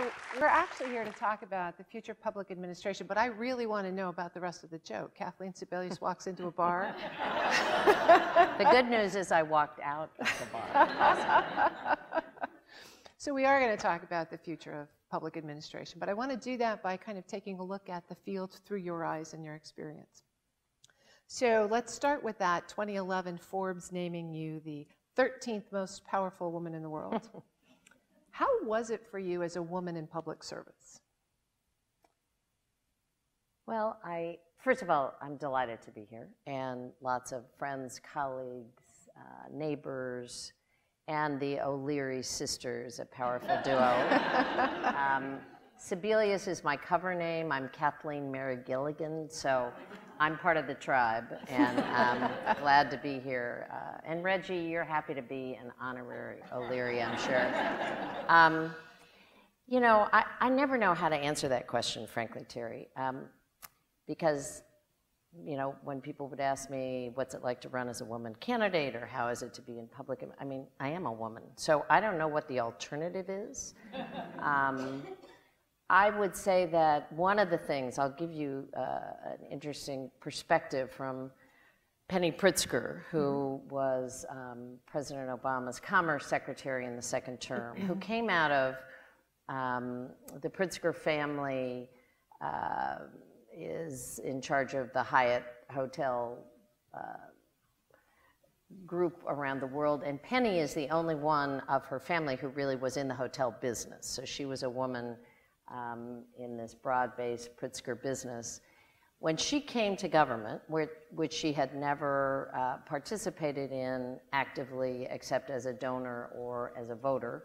So we're actually here to talk about the future of public administration, but I really want to know about the rest of the joke. Kathleen Sebelius walks into a bar. the good news is I walked out of the bar. so we are going to talk about the future of public administration, but I want to do that by kind of taking a look at the field through your eyes and your experience. So let's start with that 2011 Forbes naming you the 13th most powerful woman in the world. How was it for you as a woman in public service? Well, I first of all, I'm delighted to be here, and lots of friends, colleagues, uh, neighbors, and the O'Leary sisters, a powerful duo. um, Sebelius is my cover name. I'm Kathleen Mary Gilligan, so I'm part of the tribe, and I'm glad to be here. Uh, and Reggie, you're happy to be an honorary O'Leary, I'm sure. Um, you know, I, I never know how to answer that question, frankly, Terry, um, because you know, when people would ask me, what's it like to run as a woman candidate or how is it to be in public? I mean, I am a woman, so I don't know what the alternative is. Um, I would say that one of the things, I'll give you uh, an interesting perspective from Penny Pritzker, who mm-hmm. was um, President Obama's Commerce Secretary in the second term, who mm-hmm. came out of um, the Pritzker family, uh, is in charge of the Hyatt Hotel uh, group around the world, and Penny is the only one of her family who really was in the hotel business. So she was a woman um, in this broad-based Pritzker business. When she came to government, which she had never uh, participated in actively except as a donor or as a voter,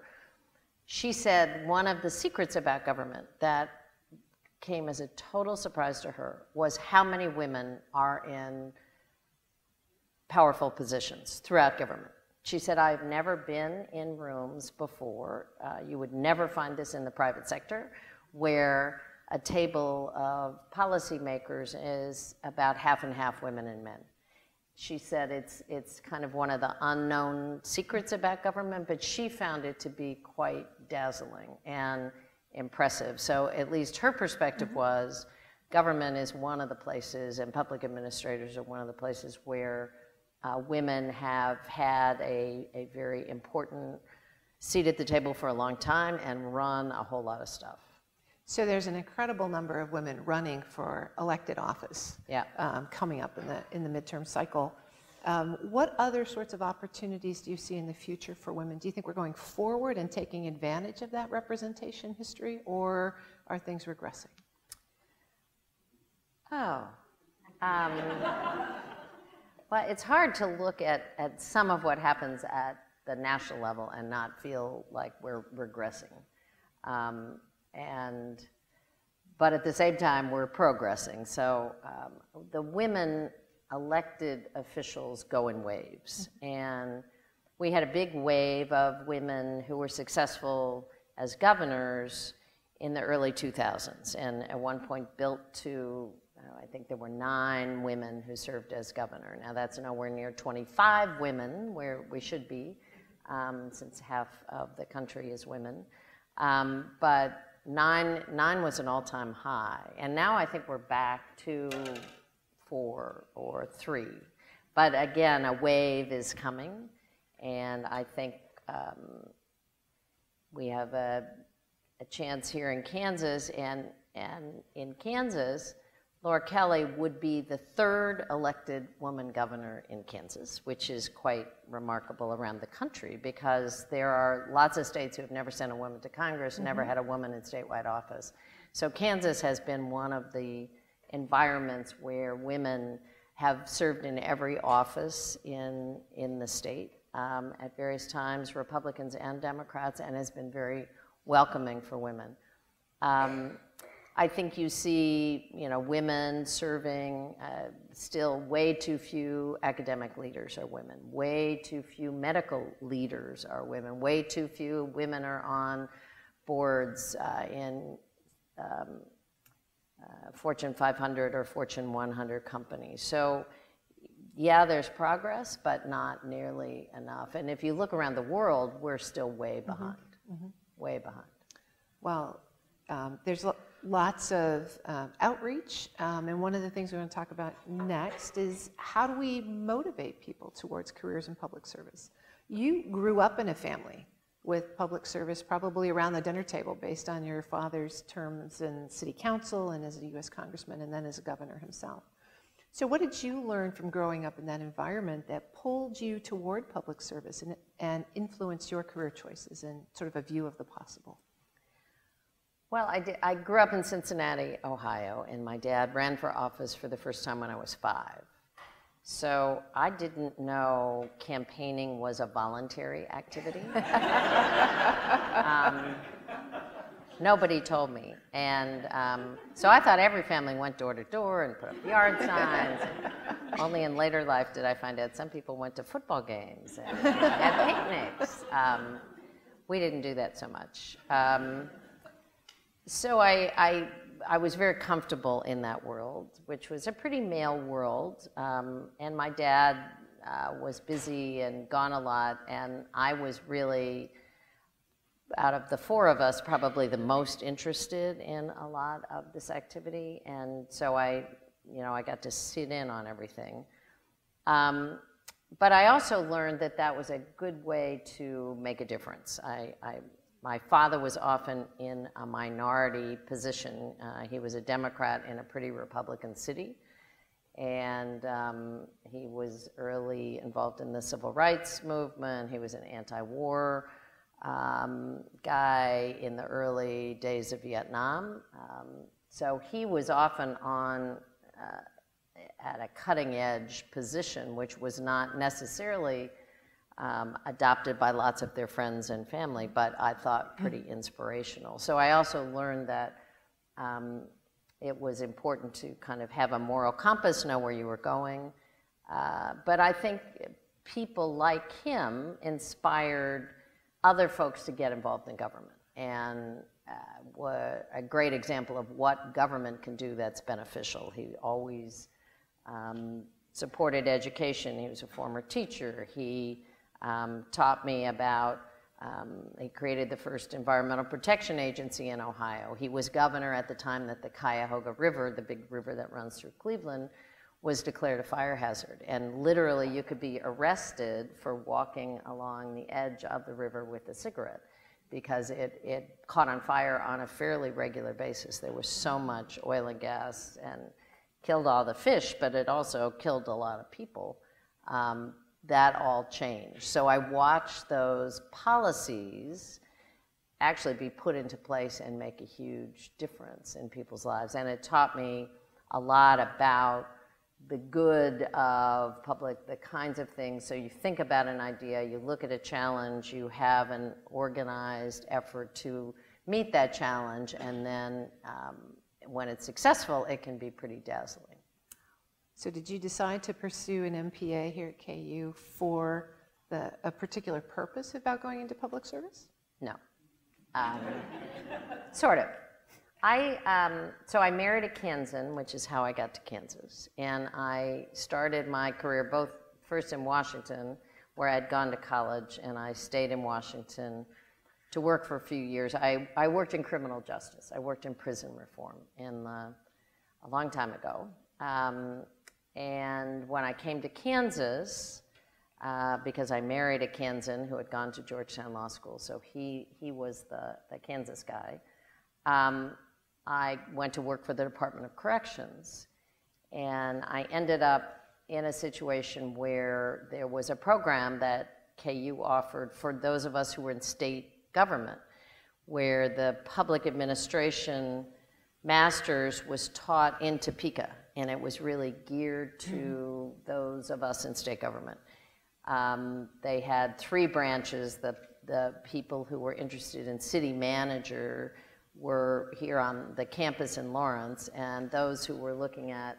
she said one of the secrets about government that came as a total surprise to her was how many women are in powerful positions throughout government. She said, I've never been in rooms before. Uh, you would never find this in the private sector where a table of policymakers is about half and half women and men. She said it's, it's kind of one of the unknown secrets about government, but she found it to be quite dazzling and impressive. So at least her perspective mm-hmm. was government is one of the places, and public administrators are one of the places where uh, women have had a, a very important seat at the table for a long time and run a whole lot of stuff. So there's an incredible number of women running for elected office yeah. um, coming up in the, in the midterm cycle. Um, what other sorts of opportunities do you see in the future for women? Do you think we're going forward and taking advantage of that representation history, or are things regressing? Oh. Um, well, it's hard to look at, at some of what happens at the national level and not feel like we're regressing. Um, and but at the same time we're progressing. So um, the women elected officials go in waves, and we had a big wave of women who were successful as governors in the early 2000s, and at one point built to uh, I think there were nine women who served as governor. Now that's nowhere near 25 women where we should be, um, since half of the country is women. Um, but Nine, nine was an all-time high, and now I think we're back to four or three. But again, a wave is coming, and I think um, we have a, a chance here in Kansas, and, and in Kansas, Laura Kelly would be the third elected woman governor in Kansas, which is quite remarkable around the country because there are lots of states who have never sent a woman to Congress, mm -hmm. never mm-hmm. had a woman in statewide office. So Kansas has been one of the environments where women have served in every office in, in the state um, at various times, Republicans and Democrats, and has been very welcoming for women. Um, I think you see, you know, women serving, uh, still way too few academic leaders are women, way too few medical leaders are women, way too few women are on boards uh, in um, uh, Fortune 500 or Fortune 100 companies. So yeah, there's progress, but not nearly enough. And if you look around the world, we're still way mm-hmm. behind, mm -hmm. way behind. Well, um, there's lots of um, outreach, um, and one of the things we want to talk about next is how do we motivate people towards careers in public service? You grew up in a family with public service, probably around the dinner table, based on your father's terms in city council and as a U.S. congressman, and then as a governor himself. So, what did you learn from growing up in that environment that pulled you toward public service and, and influenced your career choices and sort of a view of the possible? Well, I, did, I grew up in Cincinnati, Ohio, and my dad ran for office for the first time when I was five. So I didn't know campaigning was a voluntary activity. um, nobody told me. And um, so I thought every family went door to door and put up yard signs. Only in later life did I find out some people went to football games and had picnics. Um, we didn't do that so much. So I, I, I, was very comfortable in that world, which was a pretty male world. Um, and my dad uh, was busy and gone a lot, and I was really, out of the four of us, probably the most interested in a lot of this activity. And so I, you know, I got to sit in on everything. Um, but I also learned that that was a good way to make a difference. I, I my father was often in a minority position. Uh, he was a Democrat in a pretty Republican city. And um, he was early involved in the civil rights movement. He was an anti war um, guy in the early days of Vietnam. Um, so he was often on uh, at a cutting edge position, which was not necessarily um, adopted by lots of their friends and family, but I thought pretty inspirational. So I also learned that um, it was important to kind of have a moral compass, know where you were going. Uh, but I think people like him inspired other folks to get involved in government. And uh, a great example of what government can do that's beneficial. He always um, supported education. He was a former teacher. He um, taught me about, um, he created the first environmental protection agency in Ohio. He was governor at the time that the Cuyahoga River, the big river that runs through Cleveland, was declared a fire hazard. And literally, you could be arrested for walking along the edge of the river with a cigarette because it, it caught on fire on a fairly regular basis. There was so much oil and gas and killed all the fish, but it also killed a lot of people. Um, that all changed. So I watched those policies actually be put into place and make a huge difference in people's lives. And it taught me a lot about the good of public, the kinds of things. So you think about an idea, you look at a challenge, you have an organized effort to meet that challenge, and then um, when it's successful, it can be pretty dazzling. So did you decide to pursue an MPA here at KU for the, a particular purpose about going into public service? No. Um, sort of. I, um, so I married a Kansan, which is how I got to Kansas. And I started my career both first in Washington, where I'd gone to college, and I stayed in Washington to work for a few years. I, I worked in criminal justice. I worked in prison reform in the, a long time ago. Um, and when I came to Kansas, uh, because I married a Kansan who had gone to Georgetown Law School, so he, he was the, the Kansas guy, um, I went to work for the Department of Corrections. And I ended up in a situation where there was a program that KU offered for those of us who were in state government, where the public administration master's was taught in Topeka and it was really geared to those of us in state government. Um, they had three branches. The, the people who were interested in city manager were here on the campus in Lawrence, and those who were looking at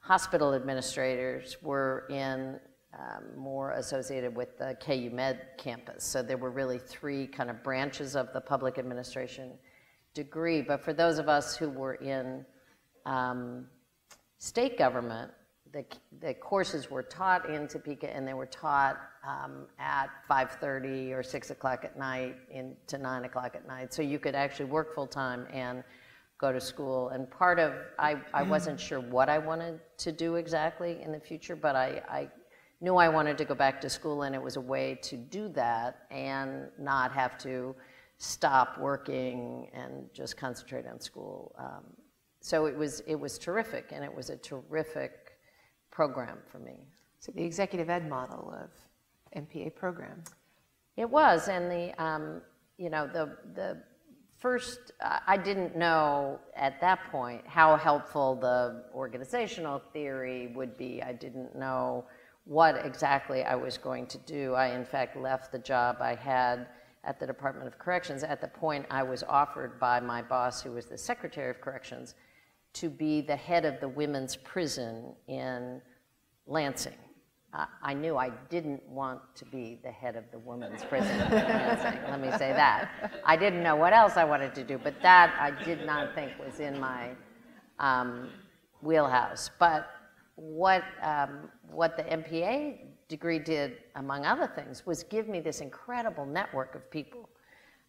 hospital administrators were in um, more associated with the KU Med campus. So there were really three kind of branches of the public administration degree. But for those of us who were in um, state government, the, the courses were taught in Topeka and they were taught um, at 5.30 or 6 o'clock at night into 9 o'clock at night. So you could actually work full time and go to school. And part of, I, I wasn't sure what I wanted to do exactly in the future, but I, I knew I wanted to go back to school and it was a way to do that and not have to stop working and just concentrate on school. Um, so it was, it was terrific and it was a terrific program for me. So the executive ed model of MPA program. It was, and the, um, you know, the, the first, I didn't know at that point how helpful the organizational theory would be. I didn't know what exactly I was going to do. I, in fact, left the job I had at the Department of Corrections at the point I was offered by my boss, who was the Secretary of Corrections, to be the head of the women's prison in Lansing. I knew I didn't want to be the head of the women's prison in Lansing, let me say that. I didn't know what else I wanted to do, but that I did not think was in my um, wheelhouse. But what, um, what the MPA degree did, among other things, was give me this incredible network of people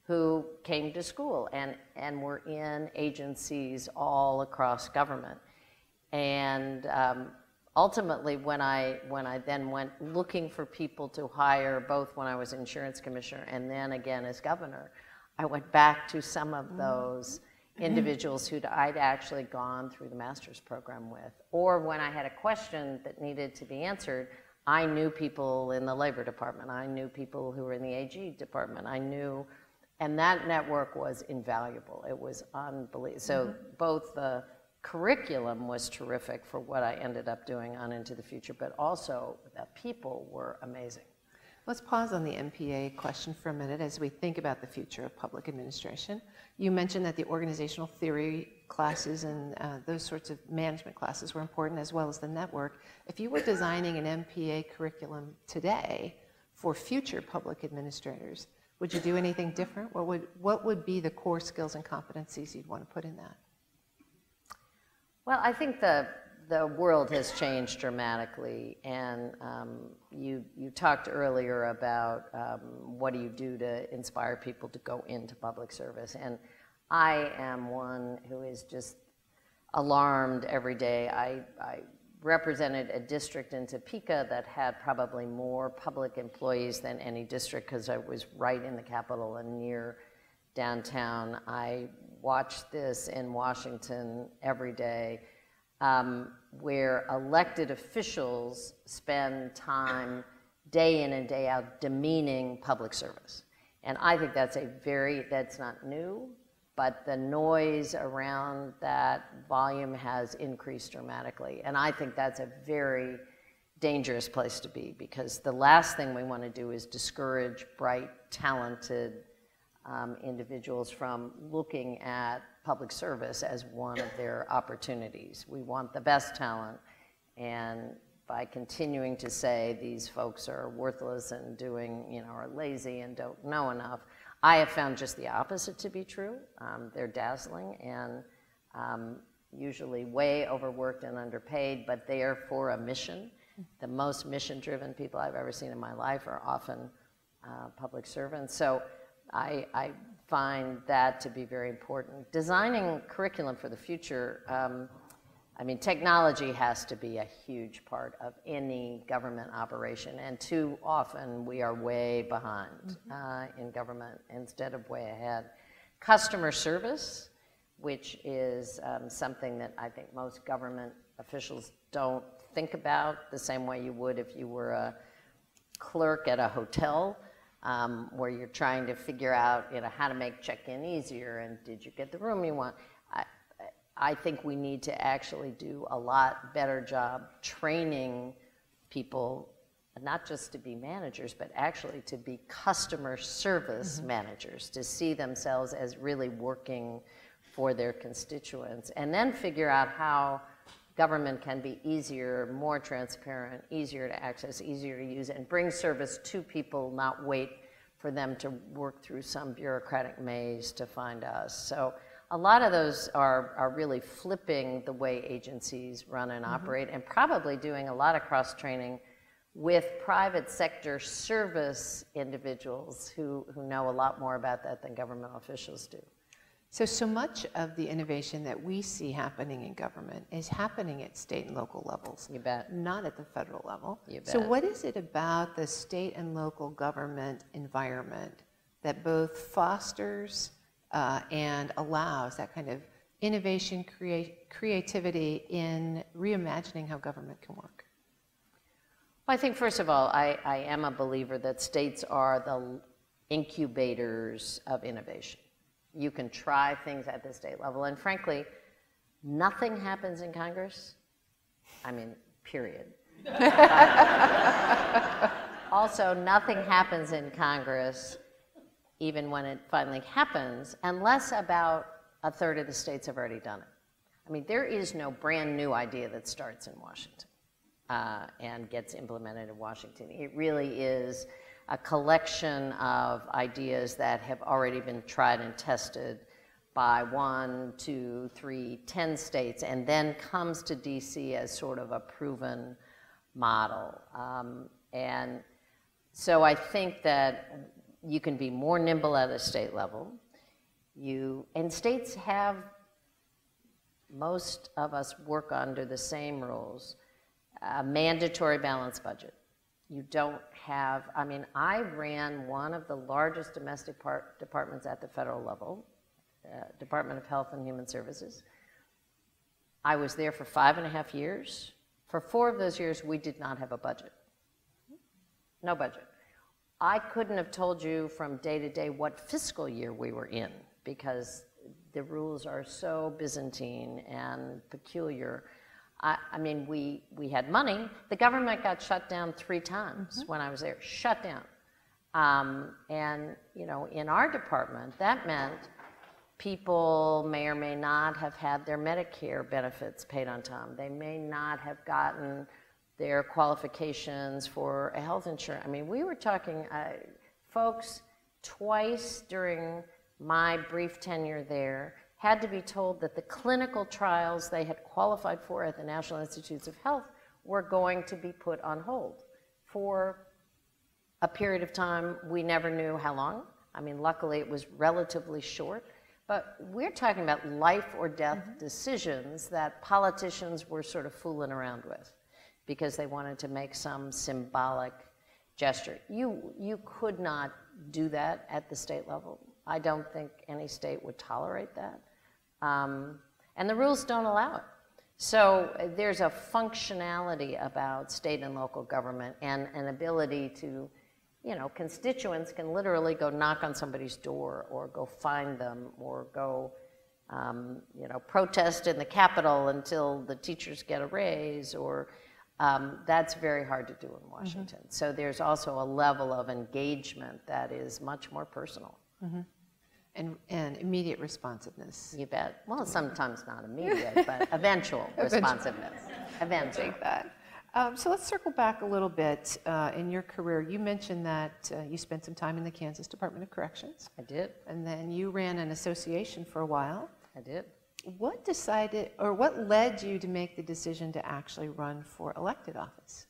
who came to school and, and were in agencies all across government. And um, ultimately, when I, when I then went looking for people to hire, both when I was insurance commissioner and then again as governor, I went back to some of mm-hmm. those individuals who I'd actually gone through the master's program with. Or when I had a question that needed to be answered, I knew people in the labor department. I knew people who were in the AG department. I knew and that network was invaluable. It was unbelievable. So mm-hmm. both the curriculum was terrific for what I ended up doing on Into the Future, but also the people were amazing. Let's pause on the MPA question for a minute as we think about the future of public administration. You mentioned that the organizational theory classes and uh, those sorts of management classes were important as well as the network. If you were designing an MPA curriculum today for future public administrators, would you do anything different? What would, what would be the core skills and competencies you'd want to put in that? Well, I think the, the world has changed dramatically, and um, you, you talked earlier about um, what do you do to inspire people to go into public service, and I am one who is just alarmed every day. I, I represented a district in Topeka that had probably more public employees than any district because I was right in the capital and near downtown. I watched this in Washington every day um, where elected officials spend time day in and day out demeaning public service. And I think that's a very, that's not new but the noise around that volume has increased dramatically. And I think that's a very dangerous place to be because the last thing we want to do is discourage bright, talented um, individuals from looking at public service as one of their opportunities. We want the best talent, and by continuing to say these folks are worthless and doing, you know, are lazy and don't know enough, I have found just the opposite to be true. Um, they're dazzling and um, usually way overworked and underpaid, but they are for a mission. The most mission driven people I've ever seen in my life are often uh, public servants. So I, I, find that to be very important. Designing curriculum for the future. Um, I mean, technology has to be a huge part of any government operation, and too often we are way behind mm-hmm. uh, in government instead of way ahead. Customer service, which is um, something that I think most government officials don't think about the same way you would if you were a clerk at a hotel. Um, where you're trying to figure out, you know, how to make check-in easier, and did you get the room you want? I think we need to actually do a lot better job training people, not just to be managers, but actually to be customer service mm-hmm. managers, to see themselves as really working for their constituents, and then figure out how government can be easier, more transparent, easier to access, easier to use, and bring service to people, not wait for them to work through some bureaucratic maze to find us. So a lot of those are, are really flipping the way agencies run and Mm-hmm. operate and probably doing a lot of cross training with private sector service individuals who, who know a lot more about that than government officials do. So, so much of the innovation that we see happening in government is happening at state and local levels. You bet. Not at the federal level. You bet. So, what is it about the state and local government environment that both fosters uh, and allows that kind of innovation, create, creativity in reimagining how government can work? Well, I think, first of all, I, I am a believer that states are the incubators of innovation. You can try things at the state level, and frankly, nothing happens in Congress. I mean, period. also, nothing happens in Congress, even when it finally happens, unless about a third of the states have already done it. I mean, there is no brand new idea that starts in Washington uh, and gets implemented in Washington. It really is a collection of ideas that have already been tried and tested by one, two, three, ten states, and then comes to DC as sort of a proven model. Um, and so I think that you can be more nimble at a state level. You and states have most of us work under the same rules. A mandatory balanced budget. You don't have, I mean, I ran one of the largest domestic part, departments at the federal level, uh, Department of Health and Human Services. I was there for five and a half years. For four of those years, we did not have a budget. No budget. I couldn't have told you from day to day what fiscal year we were in because the rules are so Byzantine and peculiar. I, I mean, we, we had money. The government got shut down three times when I was there, shut down. Um, and, you know, in our department, that meant people may or may not have had their Medicare benefits paid on time. They may not have gotten their qualifications for a health insurance. I mean, we were talking, uh, folks, twice during my brief tenure there had to be told that the clinical trials they had qualified for at the National Institutes of Health were going to be put on hold for a period of time we never knew how long. I mean, luckily it was relatively short. But we're talking about life or death decisions that politicians were sort of fooling around with because they wanted to make some symbolic gesture. You, you could not do that at the state level. I don't think any state would tolerate that. Um, and the rules don't allow it. So uh, there's a functionality about state and local government and an ability to, you know, constituents can literally go knock on somebody's door or go find them or go, um, you know, protest in the Capitol until the teachers get a raise or um, that's very hard to do in Washington. So there's also a level of engagement that is much more personal. And, and immediate responsiveness. You bet. Well, sometimes not immediate, but eventual responsiveness. Eventual. Take that. Um, so let's circle back a little bit uh, in your career. You mentioned that uh, you spent some time in the Kansas Department of Corrections, I did. and then you ran an association for a while. I did. What decided, or what led you to make the decision to actually run for elected office?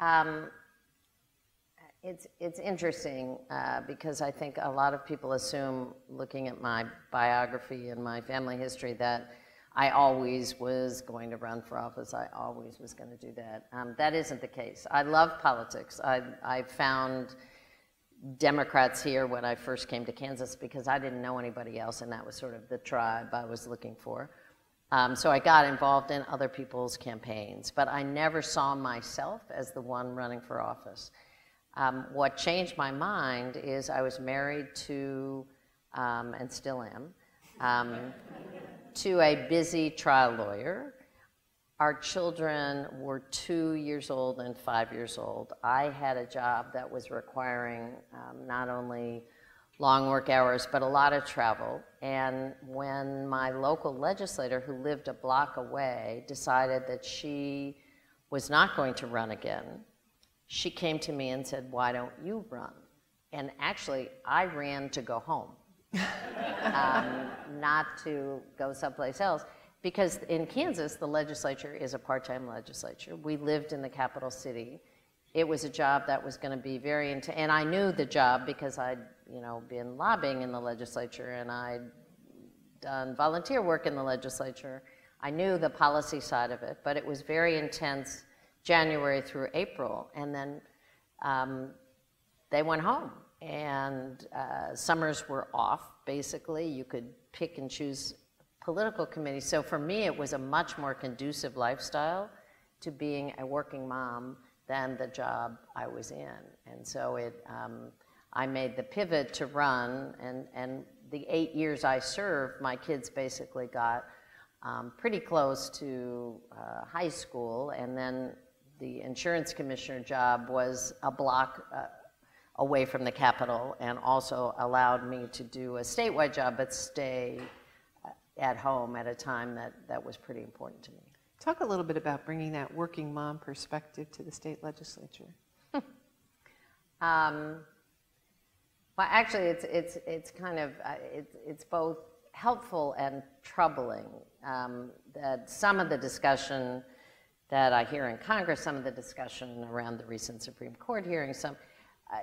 Um, it's, it's interesting uh, because I think a lot of people assume, looking at my biography and my family history, that I always was going to run for office. I always was going to do that. Um, that isn't the case. I love politics. I, I found Democrats here when I first came to Kansas because I didn't know anybody else, and that was sort of the tribe I was looking for. Um, so I got involved in other people's campaigns, but I never saw myself as the one running for office. Um, what changed my mind is I was married to, um, and still am, um, to a busy trial lawyer. Our children were two years old and five years old. I had a job that was requiring um, not only long work hours, but a lot of travel. And when my local legislator, who lived a block away, decided that she was not going to run again, she came to me and said, Why don't you run? And actually, I ran to go home um, not to go someplace else. Because in Kansas, the legislature is a part time legislature. We lived in the capital city. It was a job that was going to be very intense. And I knew the job because I'd you know, been lobbying in the legislature and I'd done volunteer work in the legislature. I knew the policy side of it, but it was very intense January through April. And then um, they went home and uh, summers were off basically. You could pick and choose political committee. So for me, it was a much more conducive lifestyle to being a working mom than the job I was in. And so it, um, I made the pivot to run, and, and the eight years I served, my kids basically got um, pretty close to uh, high school, and then the insurance commissioner job was a block uh, away from the capital and also allowed me to do a statewide job but stay at home at a time that, that was pretty important to me. Talk a little bit about bringing that working mom perspective to the state legislature. um, well, actually, it's, it's, it's kind of, uh, it's, it's both helpful and troubling. Um, that some of the discussion that I hear in Congress, some of the discussion around the recent Supreme Court hearing, some,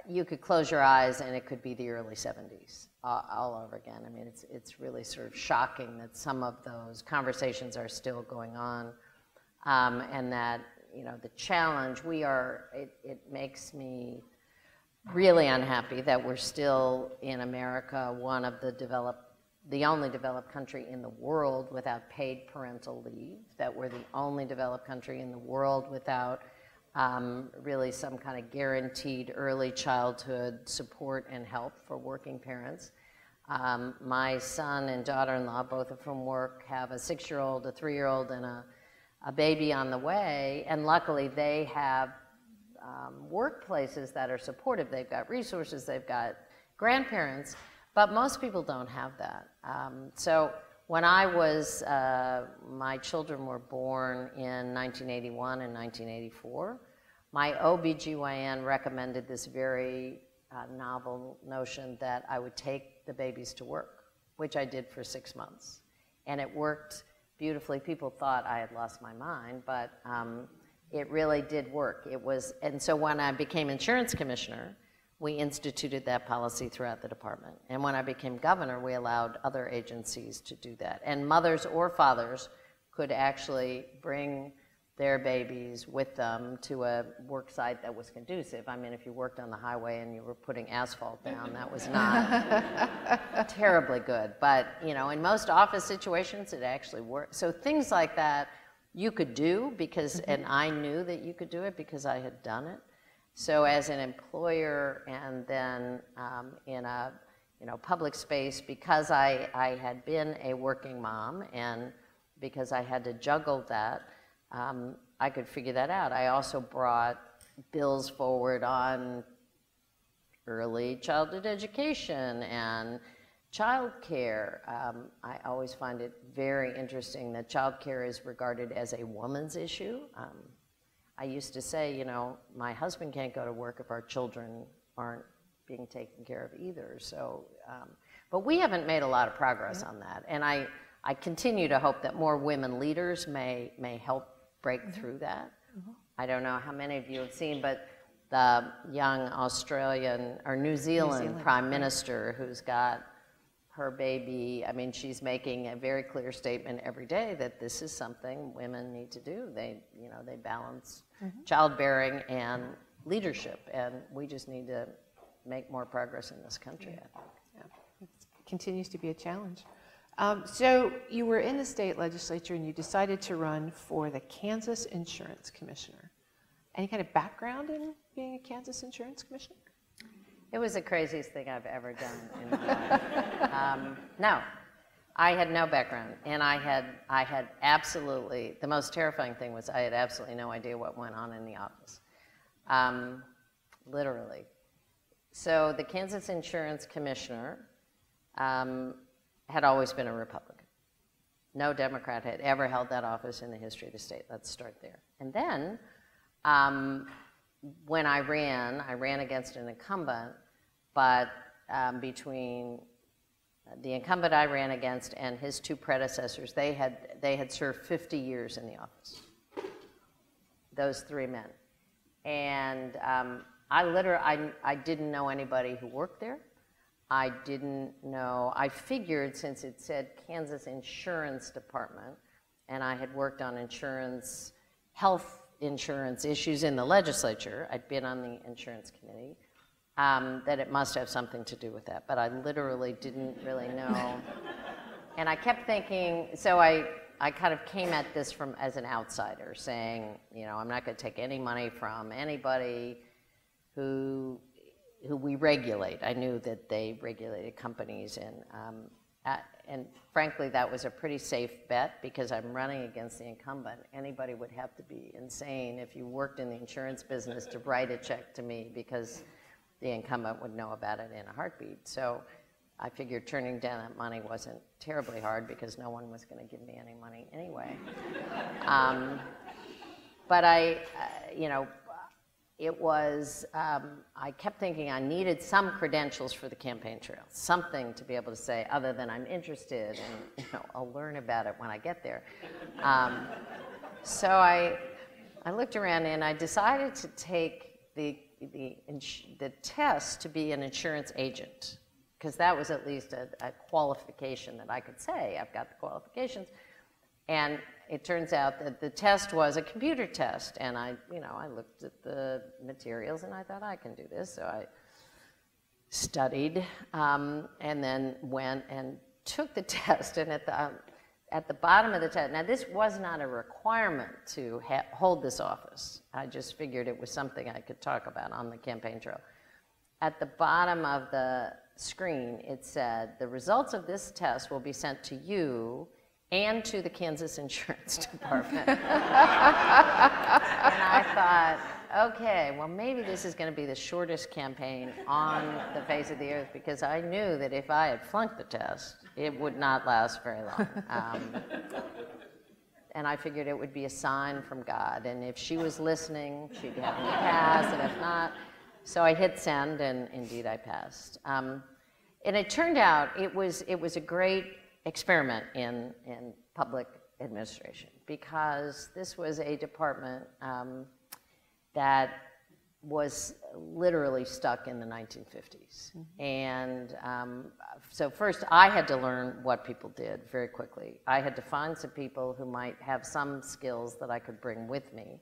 you could close your eyes and it could be the early 70s uh, all over again. I mean, it's, it's really sort of shocking that some of those conversations are still going on um, and that, you know, the challenge we are, it, it makes me really unhappy that we're still in America, one of the developed, the only developed country in the world without paid parental leave, that we're the only developed country in the world without um, really some kind of guaranteed early childhood support and help for working parents. Um, my son and daughter-in-law, both of whom work, have a six-year-old, a three-year-old, and a, a baby on the way, and luckily they have um, workplaces that are supportive. They've got resources, they've got grandparents, but most people don't have that. Um, so when I was, uh, my children were born in 1981 and 1984, my OBGYN recommended this very uh, novel notion that I would take the babies to work, which I did for six months. And it worked beautifully. People thought I had lost my mind, but um, it really did work. It was, and so when I became insurance commissioner, we instituted that policy throughout the department. And when I became governor, we allowed other agencies to do that. And mothers or fathers could actually bring their babies with them to a work site that was conducive. I mean, if you worked on the highway and you were putting asphalt down, that was not terribly good. But, you know, in most office situations, it actually worked. So things like that you could do because, mm-hmm. and I knew that you could do it because I had done it. So as an employer and then um, in a you know, public space, because I, I had been a working mom and because I had to juggle that, um, I could figure that out. I also brought bills forward on early childhood education and childcare. Um, I always find it very interesting that childcare is regarded as a woman's issue. I used to say, you know, my husband can't go to work if our children aren't being taken care of either. So, um, but we haven't made a lot of progress yeah. on that, and I, I continue to hope that more women leaders may may help break mm-hmm. through that. Mm-hmm. I don't know how many of you have seen, but the young Australian or New Zealand, New Zealand Prime Minister who's got her baby, I mean, she's making a very clear statement every day that this is something women need to do. They, you know, they balance mm-hmm. childbearing and leadership, and we just need to make more progress in this country, yeah. I think. Yeah. It continues to be a challenge. Um, so you were in the state legislature and you decided to run for the Kansas Insurance Commissioner. Any kind of background in being a Kansas Insurance Commissioner? It was the craziest thing I've ever done in my life. Um, no, I had no background, and I had I had absolutely the most terrifying thing was I had absolutely no idea what went on in the office, um, literally. So the Kansas Insurance Commissioner um, had always been a Republican. No Democrat had ever held that office in the history of the state. Let's start there. And then, um, when I ran, I ran against an incumbent, but um, between the incumbent I ran against and his two predecessors, they had, they had served 50 years in the office. Those three men. And um, I literally, I, I didn't know anybody who worked there. I didn't know, I figured since it said Kansas Insurance Department, and I had worked on insurance, health insurance issues in the legislature, I'd been on the insurance committee, um, that it must have something to do with that. But I literally didn't really know. and I kept thinking, so I, I kind of came at this from as an outsider, saying, you know, I'm not going to take any money from anybody who who we regulate. I knew that they regulated companies, and um, at, and frankly, that was a pretty safe bet because I'm running against the incumbent. Anybody would have to be insane if you worked in the insurance business to write a check to me because the incumbent would know about it in a heartbeat. So I figured turning down that money wasn't terribly hard because no one was going to give me any money anyway. um, but I, uh, you know, it was, um, I kept thinking I needed some credentials for the campaign trail, something to be able to say other than I'm interested and you know, I'll learn about it when I get there. Um, so I, I looked around and I decided to take the, the, the test to be an insurance agent because that was at least a, a qualification that I could say I've got the qualifications. And it turns out that the test was a computer test. And I, you know, I looked at the materials and I thought, I can do this. So I studied um, and then went and took the test. And at the, um, at the bottom of the test, now this was not a requirement to hold this office. I just figured it was something I could talk about on the campaign trail. At the bottom of the screen, it said, the results of this test will be sent to you and to the Kansas Insurance Department. and I thought, okay, well, maybe this is going to be the shortest campaign on the face of the earth because I knew that if I had flunked the test, it would not last very long. Um, and I figured it would be a sign from God. And if she was listening, she'd have me pass, and if not, so I hit send, and indeed I passed. Um, and it turned out it was, it was a great experiment in, in public administration because this was a department um, that was literally stuck in the 1950s. Mm-hmm. And um, so, first, I had to learn what people did very quickly. I had to find some people who might have some skills that I could bring with me.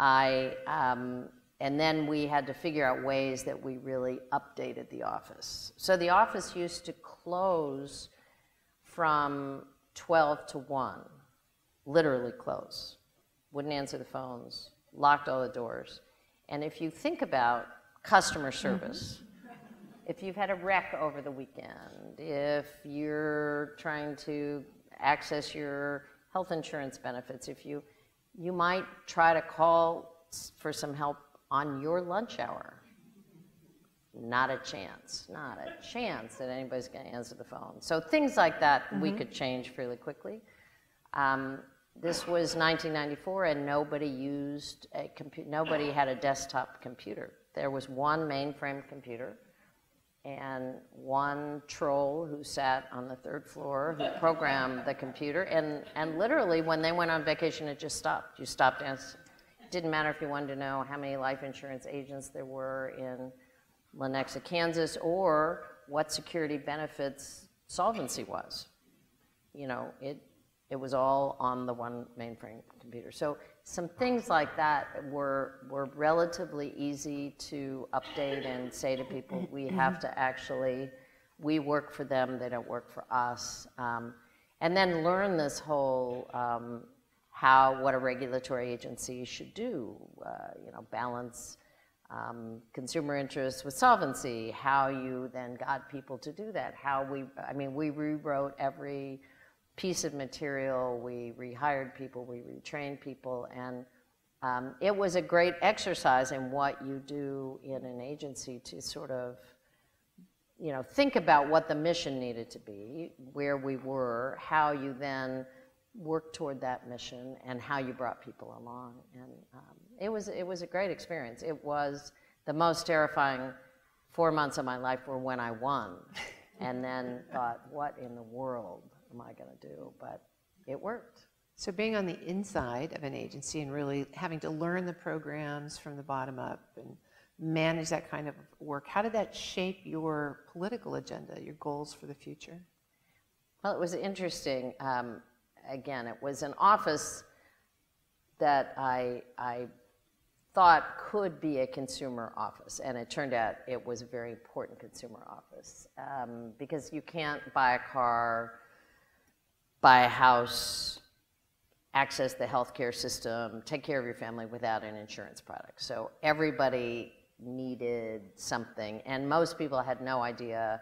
I, um, and then we had to figure out ways that we really updated the office. So, the office used to close from 12 to 1, literally close. Wouldn't answer the phones, locked all the doors. And if you think about customer service, if you've had a wreck over the weekend, if you're trying to access your health insurance benefits, if you, you might try to call for some help on your lunch hour not a chance, not a chance that anybody's going to answer the phone. So things like that mm-hmm. we could change fairly quickly. Um, this was 1994, and nobody used a computer. Nobody had a desktop computer. There was one mainframe computer, and one troll who sat on the third floor who programmed the computer. And and literally, when they went on vacation, it just stopped. You stopped answering. It didn't matter if you wanted to know how many life insurance agents there were in Lenexa, Kansas, or what Security Benefit's solvency was. You know, it, it was all on the one mainframe computer. So some things like that were, were relatively easy to update and say to people, we have to actually, we work for them, they don't work for us. Um, and then learn this whole um, how, what a regulatory agency should do, uh, you know, balance um, consumer interests with solvency, how you then got people to do that, how we, I mean, we rewrote every piece of material, we rehired people, we retrained people, and um, it was a great exercise in what you do in an agency to sort of, you know, think about what the mission needed to be, where we were, how you then worked toward that mission, and how you brought people along. And um, it was, it was a great experience. It was the most terrifying four months of my life were when I won. and then thought, what in the world am I going to do? But it worked. So being on the inside of an agency and really having to learn the programs from the bottom up and manage that kind of work, how did that shape your political agenda, your goals for the future? Well, it was interesting. Um, again, it was an office that I, I thought could be a consumer office, and it turned out it was a very important consumer office um, because you can't buy a car, buy a house, access the healthcare system, take care of your family without an insurance product. So everybody needed something, and most people had no idea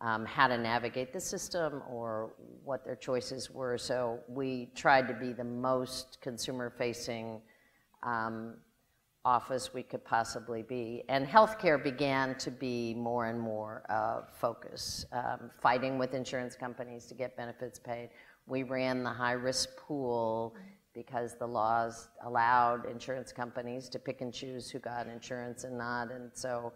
um, how to navigate the system or what their choices were. So we tried to be the most consumer-facing um, office we could possibly be. And healthcare began to be more and more of focus, um, fighting with insurance companies to get benefits paid. We ran the high risk pool because the laws allowed insurance companies to pick and choose who got insurance and not. And so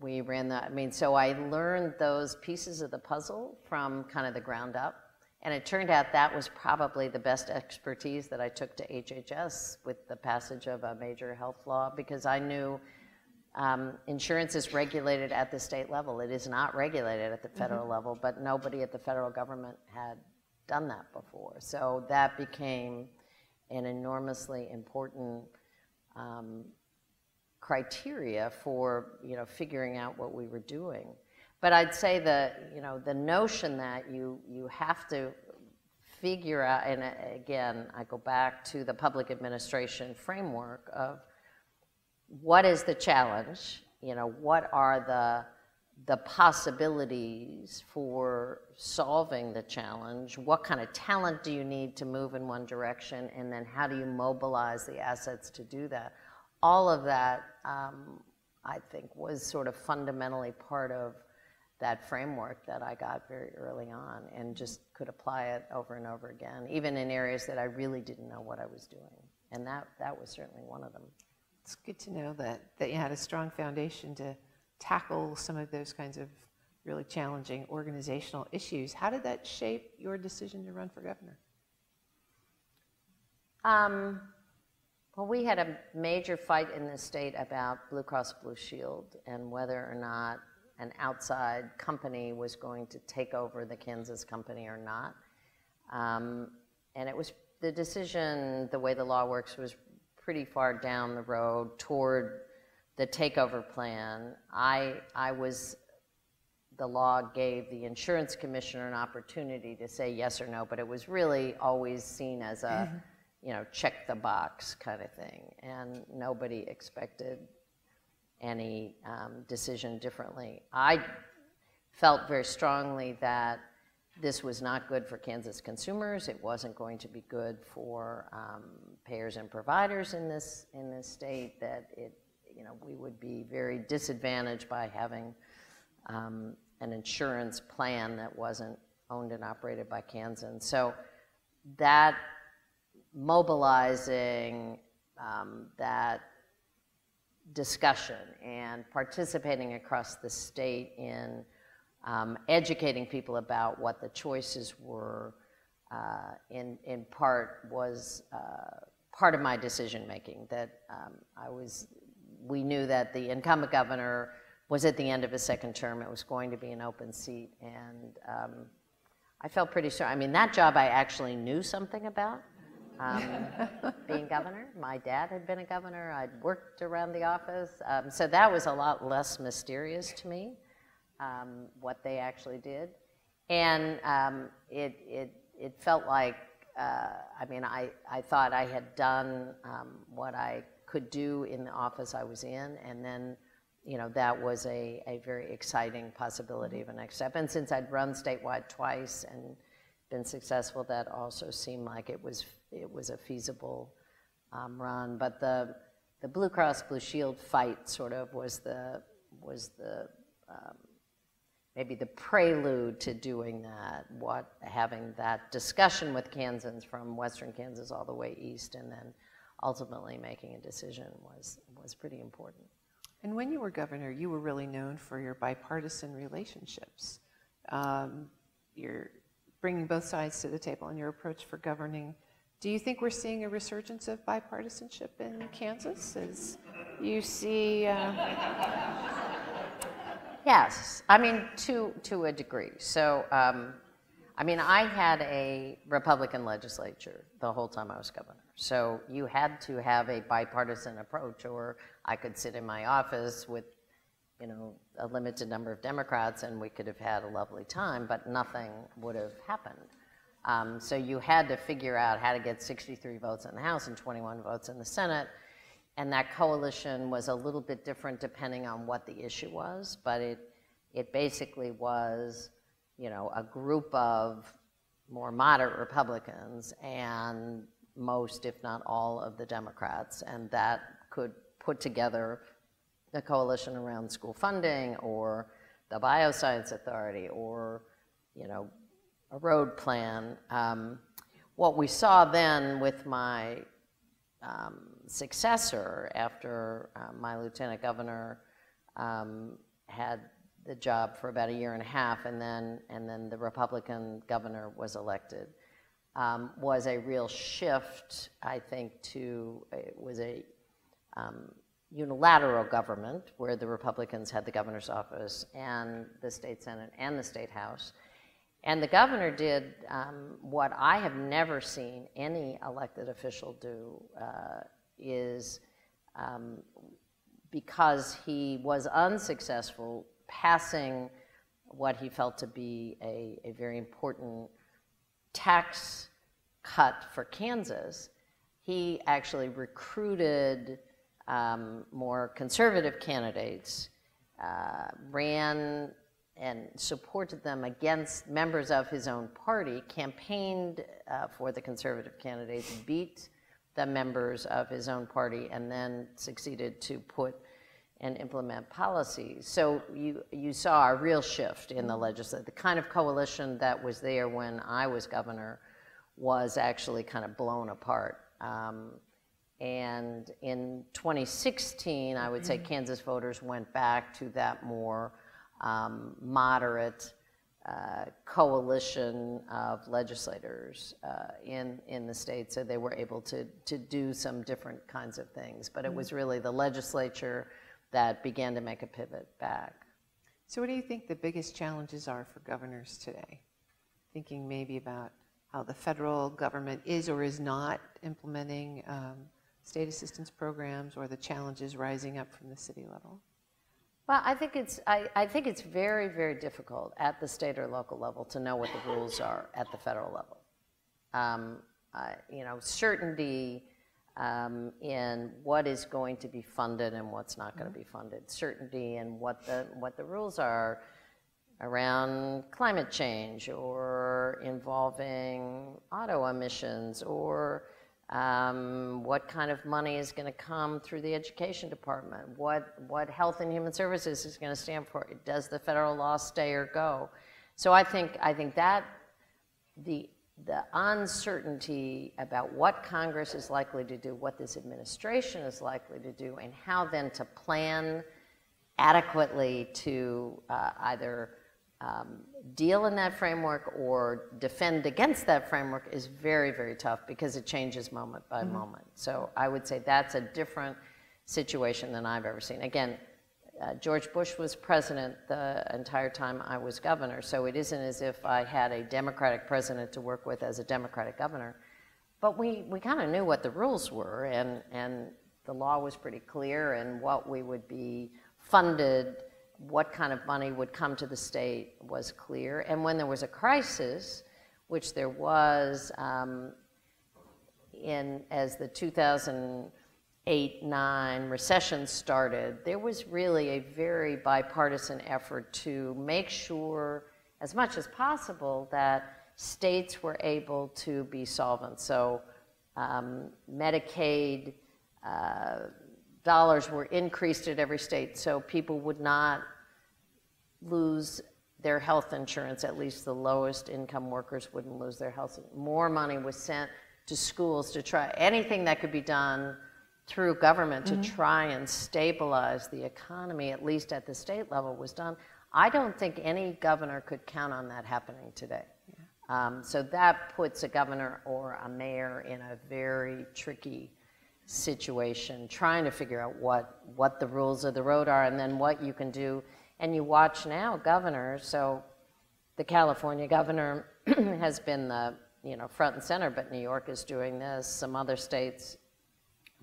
we ran that. I mean, so I learned those pieces of the puzzle from kind of the ground up. And it turned out that was probably the best expertise that I took to HHS with the passage of a major health law because I knew um, insurance is regulated at the state level. It is not regulated at the federal mm-hmm. level, but nobody at the federal government had done that before. So that became an enormously important um, criteria for you know figuring out what we were doing. But I'd say that you know the notion that you you have to figure out, and uh, again I go back to the public administration framework of what is the challenge, you know what are the the possibilities for solving the challenge, what kind of talent do you need to move in one direction, and then how do you mobilize the assets to do that? All of that, um, I think, was sort of fundamentally part of that framework that I got very early on and just could apply it over and over again, even in areas that I really didn't know what I was doing. And that, that was certainly one of them. It's good to know that, that you had a strong foundation to tackle some of those kinds of really challenging organizational issues. How did that shape your decision to run for governor? Um, well, we had a major fight in the state about Blue Cross Blue Shield and whether or not an outside company was going to take over the Kansas company or not. Um, and it was the decision, the way the law works, was pretty far down the road toward the takeover plan, I, I was, the law gave the insurance commissioner an opportunity to say yes or no, but it was really always seen as a, mm-hmm. you know, check the box kind of thing. And nobody expected any um, decision differently. I felt very strongly that this was not good for Kansas consumers. It wasn't going to be good for um, payers and providers in this in this state. That it you know, we would be very disadvantaged by having um, an insurance plan that wasn't owned and operated by Kansan. So that mobilizing um, that discussion and participating across the state in um, educating people about what the choices were uh, in, in part was uh, part of my decision making that um, I was we knew that the incumbent governor was at the end of his second term. It was going to be an open seat. And um, I felt pretty sure. I mean, that job I actually knew something about. Um, being governor. My dad had been a governor. I'd worked around the office. Um, so that was a lot less mysterious to me, um, what they actually did. And um, it, it, it felt like, uh, I mean, I, I thought I had done um, what I could do in the office I was in, and then you know that was a, a very exciting possibility of a next step. And since I'd run statewide twice and been successful, that also seemed like it was it was a feasible um, run. But the the Blue Cross Blue Shield fight sort of was the was the um, maybe the prelude to doing that. What having that discussion with Kansans from Western Kansas all the way east, and then ultimately making a decision was, was pretty important. And when you were governor, you were really known for your bipartisan relationships. um, you're bringing both sides to the table in your approach for governing. Do you think we're seeing a resurgence of bipartisanship in Kansas? As you see, uh, Yes, I mean, to, to a degree. So, um, I mean, I had a Republican legislature the whole time I was governor. So you had to have a bipartisan approach, or I could sit in my office with, you know, a limited number of Democrats and we could have had a lovely time, but nothing would have happened. Um, so you had to figure out how to get 63 votes in the House and 21 votes in the Senate and that coalition was a little bit different depending on what the issue was, but it, it basically was, you know, a group of more moderate Republicans and most, if not all, of the Democrats, and that could put together a coalition around school funding or the Bioscience Authority or, you know, a road plan. Um, what we saw then with my um, successor after uh, my lieutenant governor um, had the job for about a year and a half, and then and then the Republican governor was elected. Um, was a real shift, I think, to it was a um, unilateral government where the Republicans had the governor's office and the state senate and the state house. And the governor did um, what I have never seen any elected official do uh, is um, because he was unsuccessful passing what he felt to be a, a very important tax cut for Kansas, he actually recruited um, more conservative candidates, uh, ran and supported them against members of his own party, campaigned uh, for the conservative candidates, beat the members of his own party, and then succeeded to put and implement policies. So you, you saw a real shift in the legislature. The kind of coalition that was there when I was governor was actually kind of blown apart. Um, and in 2016, I would say Kansas voters went back to that more um, moderate uh, coalition of legislators uh, in, in the state, so they were able to, to do some different kinds of things. But it mm-hmm. was really the legislature that began to make a pivot back. So, what do you think the biggest challenges are for governors today? Thinking maybe about how the federal government is or is not implementing um, state assistance programs or the challenges rising up from the city level? Well, I think it's I, I, think it's very very difficult at the state or local level to know what the rules are at the federal level. Um, uh, you know, certainty um, in what is going to be funded and what's not going to be funded. Certainty and what the what the rules are around climate change or involving auto emissions or um, what kind of money is going to come through the education department? What, what health and human services is going to stand for? Does the federal law stay or go? So I think, I think that the, the uncertainty about what Congress is likely to do, what this administration is likely to do, and how then to plan adequately to uh, either um, deal in that framework or defend against that framework is very, very tough because it changes moment by mm-hmm. moment. So I would say that's a different situation than I've ever seen. Again, uh, George Bush was president the entire time I was governor, so it isn't as if I had a Democratic president to work with as a Democratic governor. But we, we kind of knew what the rules were, and, and the law was pretty clear, and what we would be funded what kind of money would come to the state was clear. And when there was a crisis, which there was um, in as the 2008 9 recession started, there was really a very bipartisan effort to make sure, as much as possible, that states were able to be solvent. So, um, Medicaid. Uh, dollars were increased at every state so people would not lose their health insurance, at least the lowest income workers wouldn't lose their health. More money was sent to schools to try anything that could be done through government mm-hmm. to try and stabilize the economy, at least at the state level, was done. I don't think any governor could count on that happening today. Um, so that puts a governor or a mayor in a very tricky situation, trying to figure out what, what the rules of the road are and then what you can do. And you watch now governors, so the California governor has been the you know front and center, but New York is doing this. Some other states,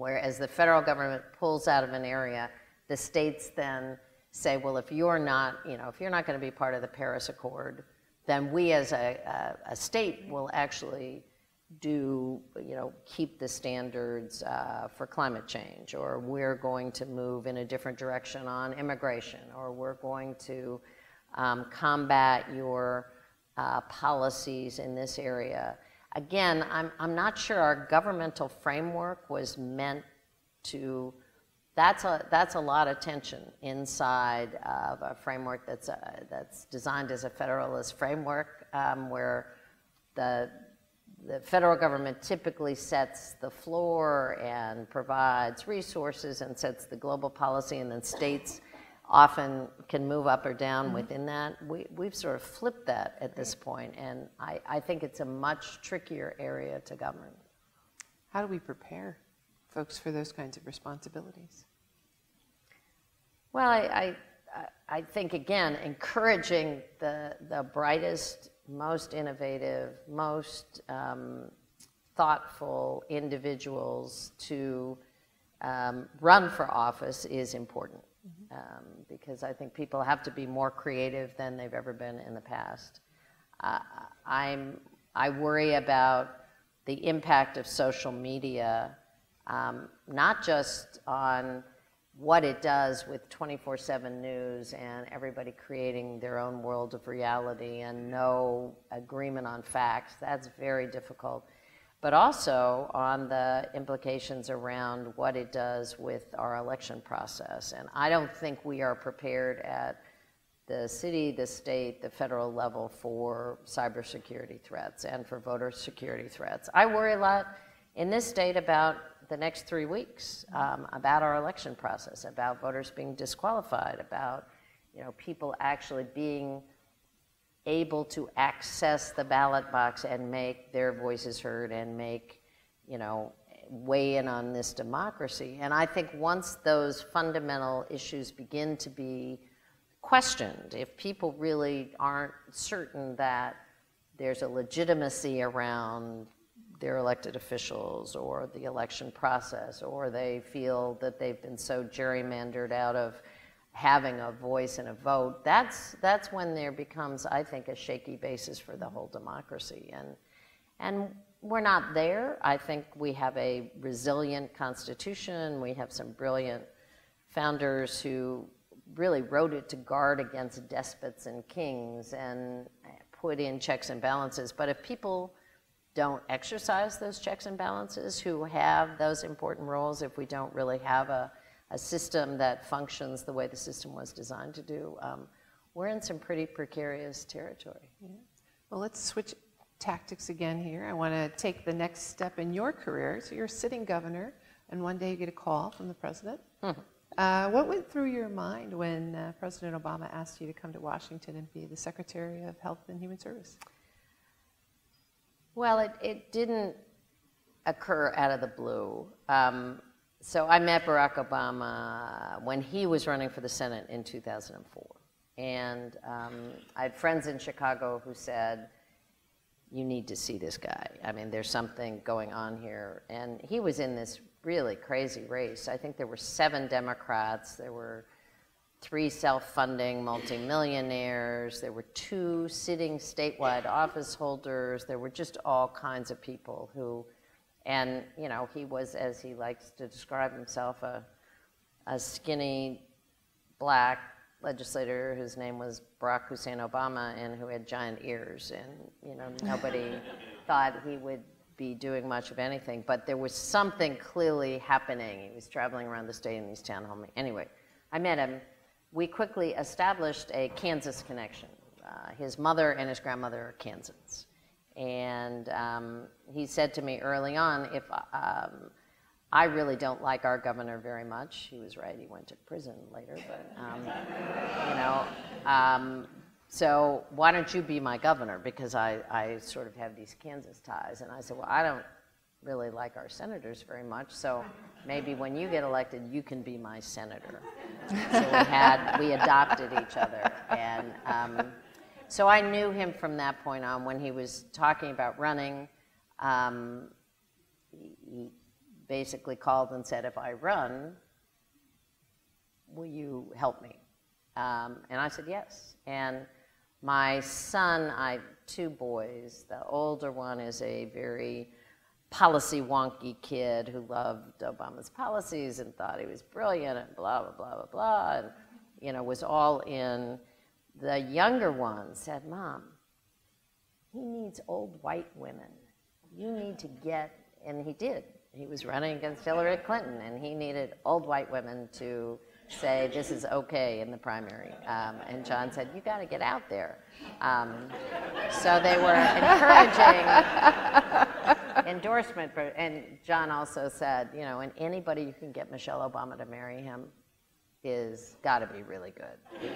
whereas the federal government pulls out of an area, the states then say, well, if you're not, you know, if you're not going to be part of the Paris Accord, then we as a, a, a state will actually do, you know, keep the standards uh, for climate change, or we're going to move in a different direction on immigration, or we're going to um, combat your uh, policies in this area. Again, I'm, I'm not sure our governmental framework was meant to that's a, that's a lot of tension inside of a framework that's, a, uh, that's designed as a federalist framework um, where the, the federal government typically sets the floor and provides resources and sets the global policy and then states often can move up or down mm-hmm. within that. We, we've sort of flipped that at this point, and I, I think it's a much trickier area to govern. How do we prepare folks for those kinds of responsibilities? Well, I, I, I think, again, encouraging the, the brightest, most innovative, most um, thoughtful individuals to um, run for office is important. Mm-hmm. Um, because I think people have to be more creative than they've ever been in the past. Uh, I'm, I worry about the impact of social media um, not just on what it does with 24 7 news and everybody creating their own world of reality and no agreement on facts. That's very difficult. But also on the implications around what it does with our election process. And I don't think we are prepared at the city, the state, the federal level for cybersecurity threats and for voter security threats. I worry a lot in this state about the next three weeks um, about our election process, about voters being disqualified, about you know people actually being able to access the ballot box and make their voices heard and make you know weigh in on this democracy. And I think once those fundamental issues begin to be questioned, if people really aren't certain that there's a legitimacy around their elected officials or the election process, or they feel that they've been so gerrymandered out of having a voice and a vote, that's, that's when there becomes, I think, a shaky basis for the whole democracy. And, and we're not there. I think we have a resilient constitution. We have some brilliant founders who really wrote it to guard against despots and kings and put in checks and balances. But if people don't exercise those checks and balances, who have those important roles, if we don't really have a, a system that functions the way the system was designed to do, um, we're in some pretty precarious territory. Yeah. Well, let's switch tactics again here. I want to take the next step in your career. So you're a sitting governor, and one day you get a call from the president. Mm-hmm. Uh, what went through your mind when uh, President Obama asked you to come to Washington and be the Secretary of Health and Human Service? Well, it, it didn't occur out of the blue. Um, so I met Barack Obama when he was running for the Senate in 2004. And um, I had friends in Chicago who said, you need to see this guy. I mean, there's something going on here. And he was in this really crazy race. I think there were seven Democrats. There were three self-funding multimillionaires. There were two sitting statewide office holders. There were just all kinds of people who, and you know, he was, as he likes to describe himself, a, a skinny black legislator whose name was Barack Hussein Obama and who had giant ears. And you know, nobody thought he would be doing much of anything. But there was something clearly happening. He was traveling around the state in these townhome. Anyway, I met him we quickly established a Kansas connection. Uh, his mother and his grandmother are Kansans. And um, he said to me early on, if um, I really don't like our governor very much. He was right, he went to prison later, but, um, you know. Um, so why don't you be my governor? Because I, I sort of have these Kansas ties. And I said, well, I don't really like our senators very much, so maybe when you get elected, you can be my senator. so we had, we adopted each other. And um, so I knew him from that point on when he was talking about running. Um, he basically called and said, if I run, will you help me? Um, and I said, yes. And my son, I have two boys. The older one is a very policy wonky kid who loved Obama's policies and thought he was brilliant and blah, blah, blah, blah, blah, and, you know, was all in. The younger one said, Mom, he needs old white women. You need to get, and he did. He was running against Hillary Clinton, and he needed old white women to say this is okay in the primary. Um, and John said, you got to get out there. Um, so they were encouraging endorsement. For, and John also said, you know, and anybody who can get Michelle Obama to marry him is got to be really good.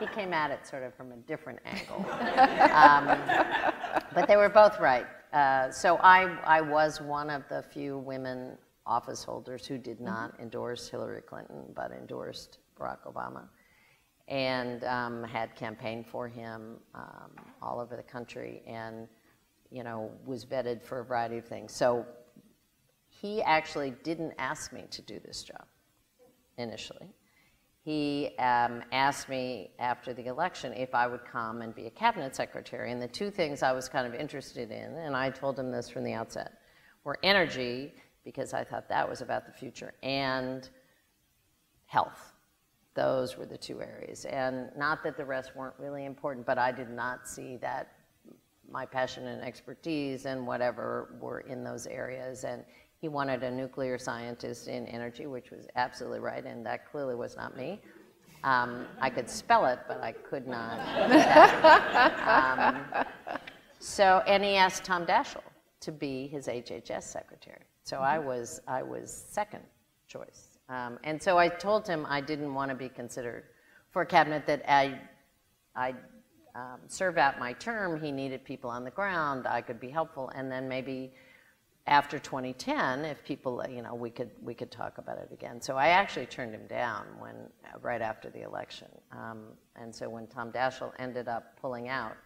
he came at it sort of from a different angle. Um, but they were both right. Uh, so I, I was one of the few women office holders who did not mm-hmm. endorse Hillary Clinton but endorsed Barack Obama and um, had campaigned for him um, all over the country and you know was vetted for a variety of things so he actually didn't ask me to do this job initially he um, asked me after the election if I would come and be a cabinet secretary. And the two things I was kind of interested in, and I told him this from the outset, were energy because I thought that was about the future, and health. Those were the two areas. And not that the rest weren't really important, but I did not see that my passion and expertise and whatever were in those areas. And he wanted a nuclear scientist in energy, which was absolutely right, and that clearly was not me. Um, I could spell it, but I could not. um, so, and he asked Tom Daschle to be his HHS secretary. So I mm-hmm. was, I was second choice. Um, and so I told him I didn't want to be considered for a cabinet that I, I um, serve out my term. He needed people on the ground. I could be helpful. And then maybe after 2010, if people, you know, we could, we could talk about it again. So I actually turned him down when, right after the election. Um, and so when Tom Daschle ended up pulling out,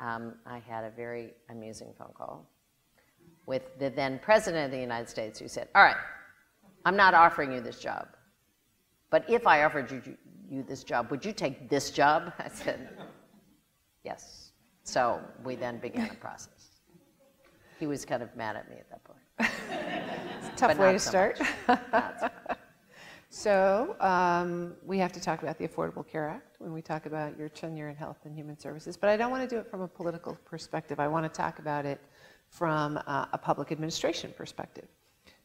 um, I had a very amusing phone call with the then president of the United States who said, all right, I'm not offering you this job, but if I offered you, you this job, would you take this job? I said, yes. So we then began a process. He was kind of mad at me at that point. it's a tough way to so start. so um, we have to talk about the Affordable Care Act when we talk about your tenure in health and human services, but I don't want to do it from a political perspective. I want to talk about it from uh, a public administration perspective.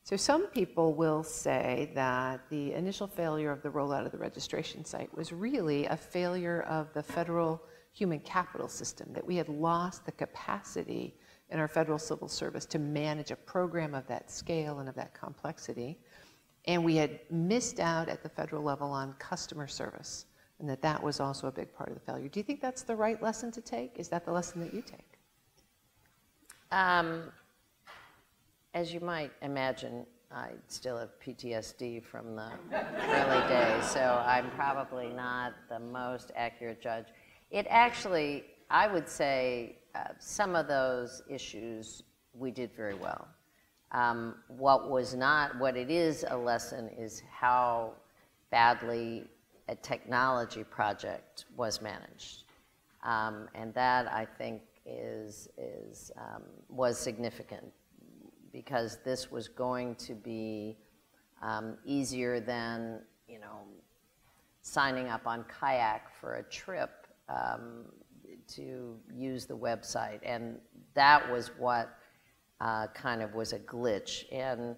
So some people will say that the initial failure of the rollout of the registration site was really a failure of the federal human capital system, that we had lost the capacity in our federal civil service to manage a program of that scale and of that complexity. And we had missed out at the federal level on customer service, and that that was also a big part of the failure. Do you think that's the right lesson to take? Is that the lesson that you take? Um, as you might imagine, I still have PTSD from the early days, so I'm probably not the most accurate judge. It actually, I would say, uh, some of those issues we did very well. Um, what was not, what it is a lesson is how badly a technology project was managed. Um, and that, I think, is, is, um, was significant because this was going to be um, easier than, you know, signing up on Kayak for a trip um, to use the website. And that was what uh, kind of was a glitch. And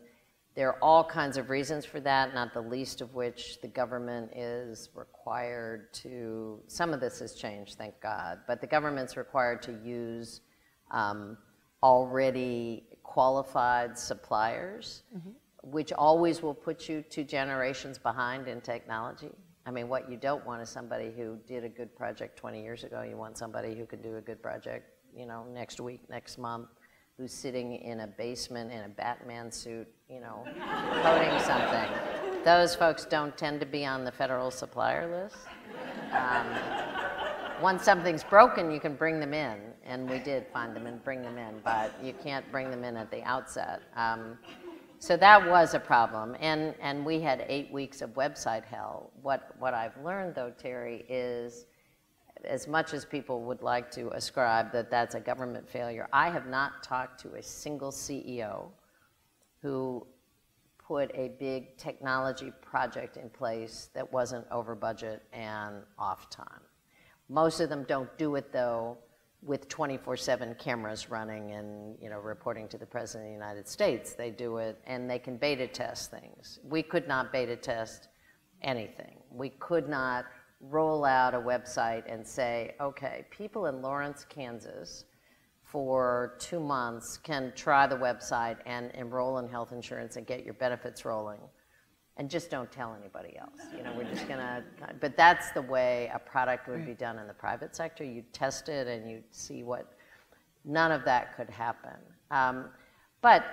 there are all kinds of reasons for that, not the least of which the government is required to, some of this has changed, thank God, but the government's required to use um, already qualified suppliers, which always will put you two generations behind in technology. I mean, what you don't want is somebody who did a good project 20 years ago. You want somebody who can do a good project, you know, next week, next month, who's sitting in a basement in a Batman suit, you know, coding something. Those folks don't tend to be on the federal supplier list. Um, once something's broken, you can bring them in, and we did find them and bring them in, but you can't bring them in at the outset. Um, so that was a problem, and, and we had eight weeks of website hell. What, what I've learned, though, Terry, is as much as people would like to ascribe that that's a government failure, I have not talked to a single CEO who put a big technology project in place that wasn't over budget and off time. Most of them don't do it though with 24/7 cameras running and you know reporting to the president of the United States. They do it and they can beta test things. We could not beta test anything. We could not roll out a website and say, okay, people in Lawrence, Kansas for two months can try the website and enroll in health insurance and get your benefits rolling. And just don't tell anybody else. You know, we're just gonna, but that's the way a product would be done in the private sector. You test it and you see what, none of that could happen. Um, but,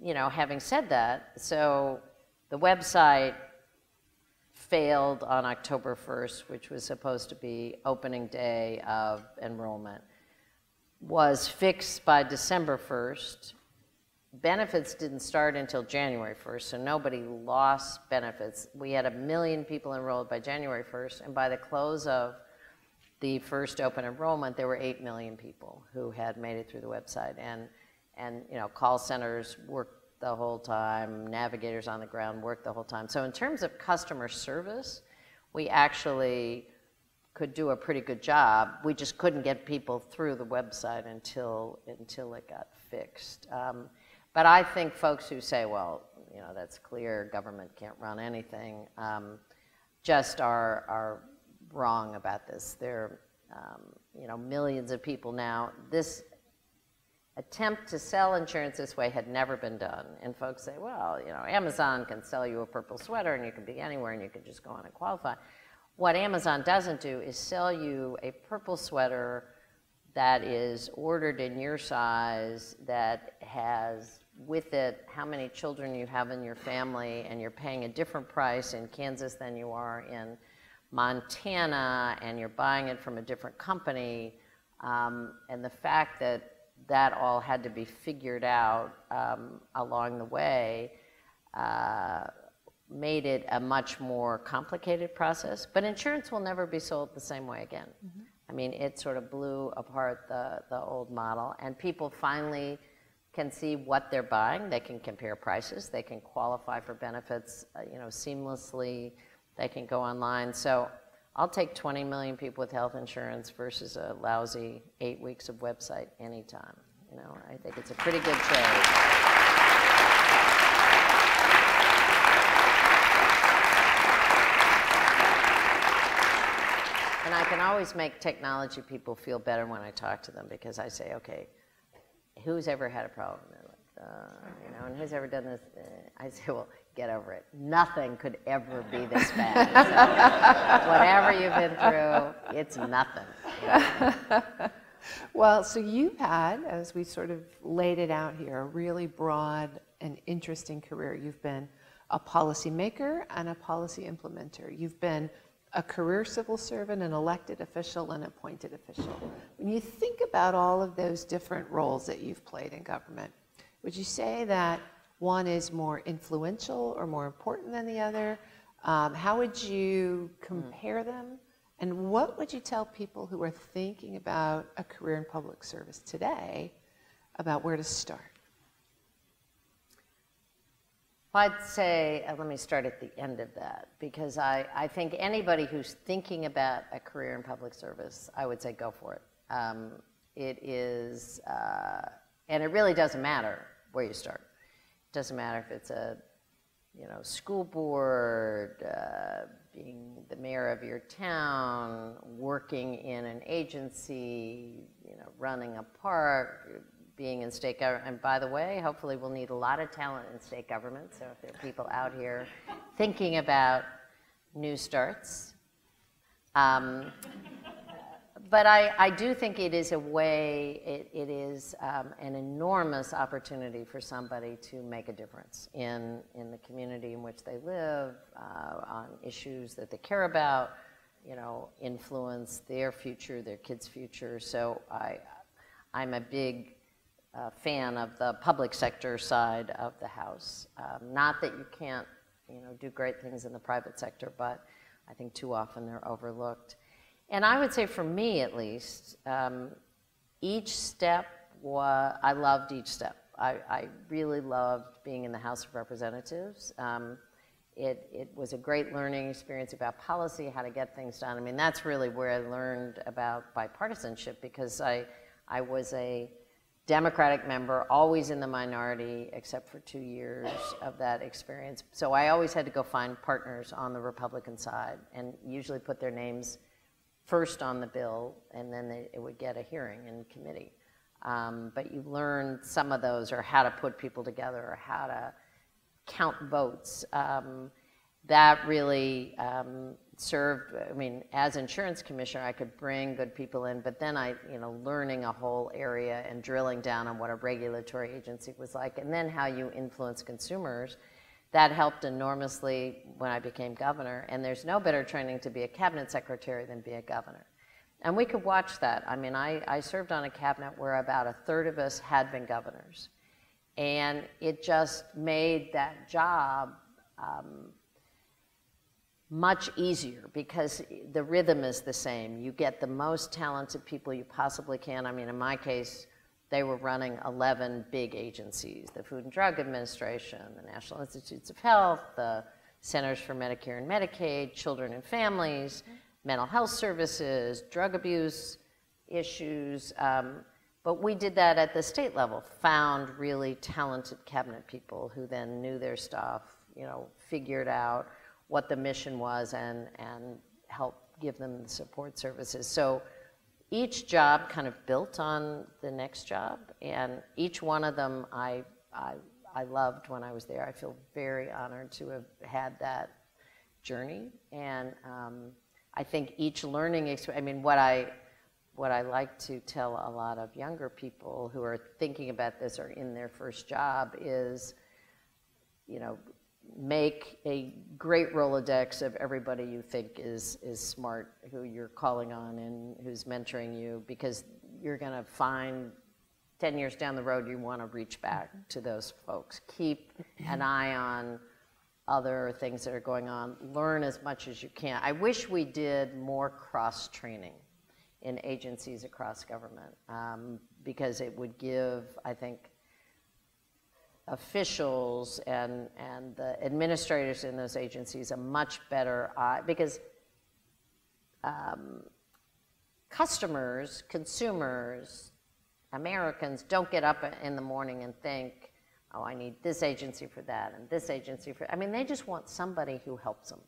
you know, having said that, so the website failed on October 1st, which was supposed to be opening day of enrollment was fixed by December 1st. Benefits didn't start until January 1st, so nobody lost benefits. We had a million people enrolled by January 1st, and by the close of the first open enrollment, there were 8 million people who had made it through the website. And, and you know, call centers worked the whole time, navigators on the ground worked the whole time. So in terms of customer service, we actually could do a pretty good job. We just couldn't get people through the website until, until it got fixed. Um, but I think folks who say, well, you know, that's clear, government can't run anything, um, just are, are wrong about this. There are, um, you know, millions of people now. This attempt to sell insurance this way had never been done. And folks say, well, you know, Amazon can sell you a purple sweater and you can be anywhere and you can just go on and qualify. What Amazon doesn't do is sell you a purple sweater that is ordered in your size, that has with it how many children you have in your family, and you're paying a different price in Kansas than you are in Montana, and you're buying it from a different company. Um, and the fact that that all had to be figured out um, along the way. Uh, made it a much more complicated process. But insurance will never be sold the same way again. Mm-hmm. I mean, it sort of blew apart the, the old model, and people finally can see what they're buying. They can compare prices. They can qualify for benefits, uh, you know, seamlessly. They can go online. So I'll take 20 million people with health insurance versus a lousy eight weeks of website anytime. You know, I think it's a pretty good trade. And I can always make technology people feel better when I talk to them because I say, okay, who's ever had a problem? They're like, uh, you know, and who's ever done this? Uh, I say, well, get over it. Nothing could ever be this bad. So whatever you've been through, it's nothing. Well, so you've had, as we sort of laid it out here, a really broad and interesting career. You've been a policymaker and a policy implementer. You've been a career civil servant, an elected official, an appointed official. When you think about all of those different roles that you've played in government, would you say that one is more influential or more important than the other? Um, how would you compare them? And what would you tell people who are thinking about a career in public service today about where to start? I'd say, uh, let me start at the end of that, because I, I think anybody who's thinking about a career in public service, I would say go for it. Um, it is, uh, and it really doesn't matter where you start. It doesn't matter if it's a, you know, school board, uh, being the mayor of your town, working in an agency, you know, running a park, being in state government. And by the way, hopefully we'll need a lot of talent in state government. So if there are people out here thinking about new starts. Um, but I, I do think it is a way, it, it is um, an enormous opportunity for somebody to make a difference in, in the community in which they live, uh, on issues that they care about, you know, influence their future, their kids' future. So I, I'm a big uh, fan of the public sector side of the house. Um, not that you can't, you know, do great things in the private sector, but I think too often they're overlooked. And I would say for me at least, um, each step was, I loved each step. I, I, really loved being in the House of Representatives. Um, it, it, was a great learning experience about policy, how to get things done. I mean, that's really where I learned about bipartisanship because I, I was a Democratic member, always in the minority, except for two years of that experience. So I always had to go find partners on the Republican side and usually put their names first on the bill, and then they, it would get a hearing in committee. Um, but you learn some of those, or how to put people together, or how to count votes. Um, that really um, served, I mean, as insurance commissioner, I could bring good people in, but then I, you know, learning a whole area and drilling down on what a regulatory agency was like, and then how you influence consumers that helped enormously when I became governor. And there's no better training to be a cabinet secretary than be a governor. And we could watch that. I mean, I, I served on a cabinet where about a third of us had been governors. And it just made that job um, much easier because the rhythm is the same. You get the most talented people you possibly can. I mean, in my case, they were running 11 big agencies, the Food and Drug Administration, the National Institutes of Health, the Centers for Medicare and Medicaid, Children and Families, mental health services, drug abuse issues. Um, but we did that at the state level, found really talented cabinet people who then knew their stuff, you know, figured out what the mission was and, and helped give them the support services. So each job kind of built on the next job, and each one of them I, I, I loved when I was there. I feel very honored to have had that journey, and um, I think each learning experience. I mean, what I what I like to tell a lot of younger people who are thinking about this or in their first job is, you know, make a great Rolodex of everybody you think is, is smart, who you're calling on and who's mentoring you, because you're going to find 10 years down the road you want to reach back to those folks. Keep an eye on other things that are going on. Learn as much as you can. I wish we did more cross training in agencies across government um, because it would give, I think, officials and, and the administrators in those agencies a much better eye because um, customers, consumers, Americans don't get up in the morning and think, oh, I need this agency for that and this agency for. I mean, they just want somebody who helps them,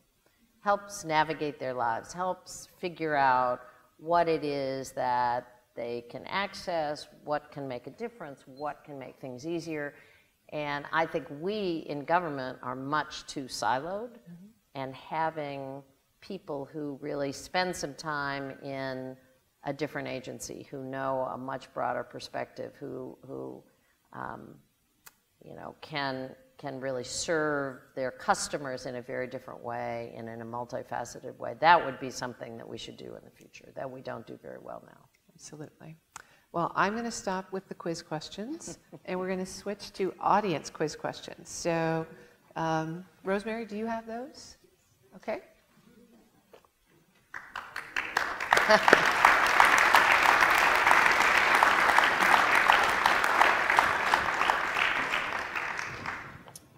helps navigate their lives, helps figure out what it is that they can access, what can make a difference, what can make things easier. And I think we in government are much too siloed, mm-hmm. and having people who really spend some time in a different agency, who know a much broader perspective, who, who um, you know, can, can really serve their customers in a very different way and in a multifaceted way. That would be something that we should do in the future that we don't do very well now. Absolutely. Well, I'm going to stop with the quiz questions, and we're going to switch to audience quiz questions. So, um, Rosemary, do you have those? Okay.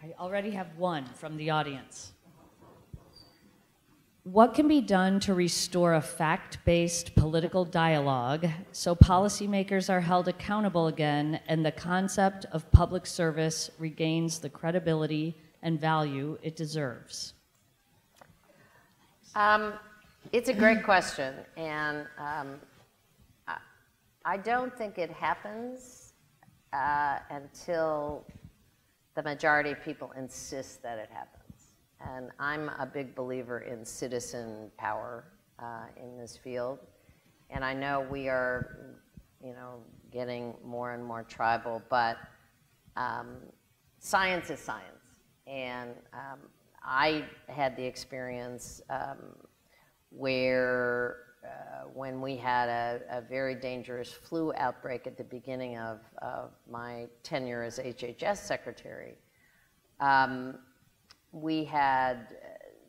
I already have one from the audience. What can be done to restore a fact based political dialogue so policymakers are held accountable again and the concept of public service regains the credibility and value it deserves? Um, it's a great question, and um, I, don't think it happens uh, until the majority of people insist that it happens. And I'm a big believer in citizen power uh, in this field. And I know we are, you know, getting more and more tribal, but um, science is science. And um, I had the experience um, where uh, when we had a, a, very dangerous flu outbreak at the beginning of, of my tenure as HHS secretary, um, we had uh,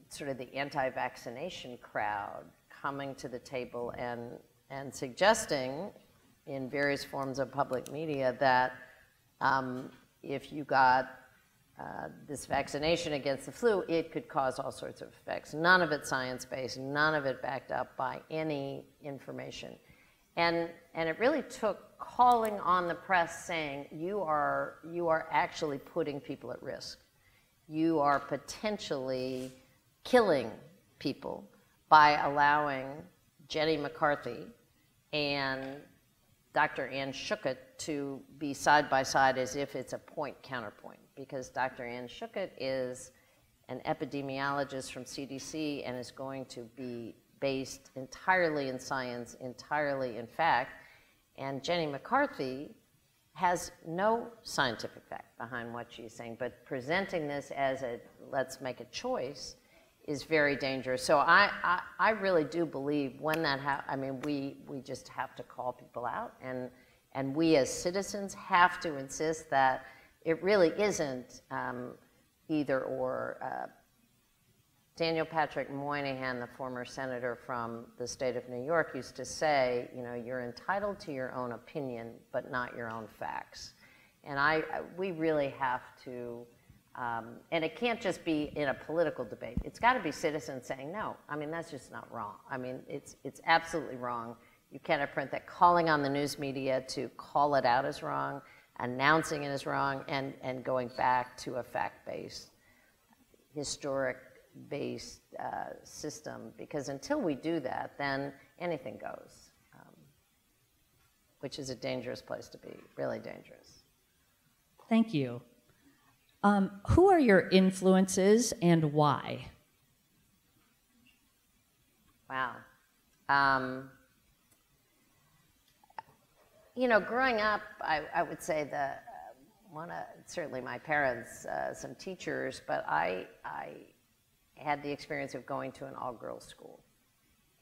sort of the anti-vaccination crowd coming to the table and, and suggesting in various forms of public media that um, if you got uh, this vaccination against the flu, it could cause all sorts of effects. None of it science-based, none of it backed up by any information. And, and it really took calling on the press saying, you are, you are actually putting people at risk. You are potentially killing people by allowing Jenny McCarthy and Dr. Anne Schuchat to be side by side as if it's a point counterpoint because Dr. Anne Schuchat is an epidemiologist from CDC and is going to be based entirely in science, entirely in fact. And Jenny McCarthy has no scientific fact behind what she's saying, but presenting this as a let's make a choice is very dangerous. So I, I, I really do believe when that happens, I mean, we, we just have to call people out and, and we as citizens have to insist that it really isn't um, either or. Uh, Daniel Patrick Moynihan, the former senator from the state of New York, used to say, you know, you're entitled to your own opinion, but not your own facts. And I, we really have to, um, and it can't just be in a political debate. It's got to be citizens saying, no, I mean, that's just not wrong. I mean, it's, it's absolutely wrong. You cannot print that. Calling on the news media to call it out is wrong announcing it is wrong and, and going back to a fact-based, historic-based uh, system. Because until we do that, then anything goes, um, which is a dangerous place to be, really dangerous. Thank you. Um, who are your influences and why? Wow. Um, you know, growing up, I, I would say that uh, one of, certainly my parents, uh, some teachers, but I, I had the experience of going to an all-girls school.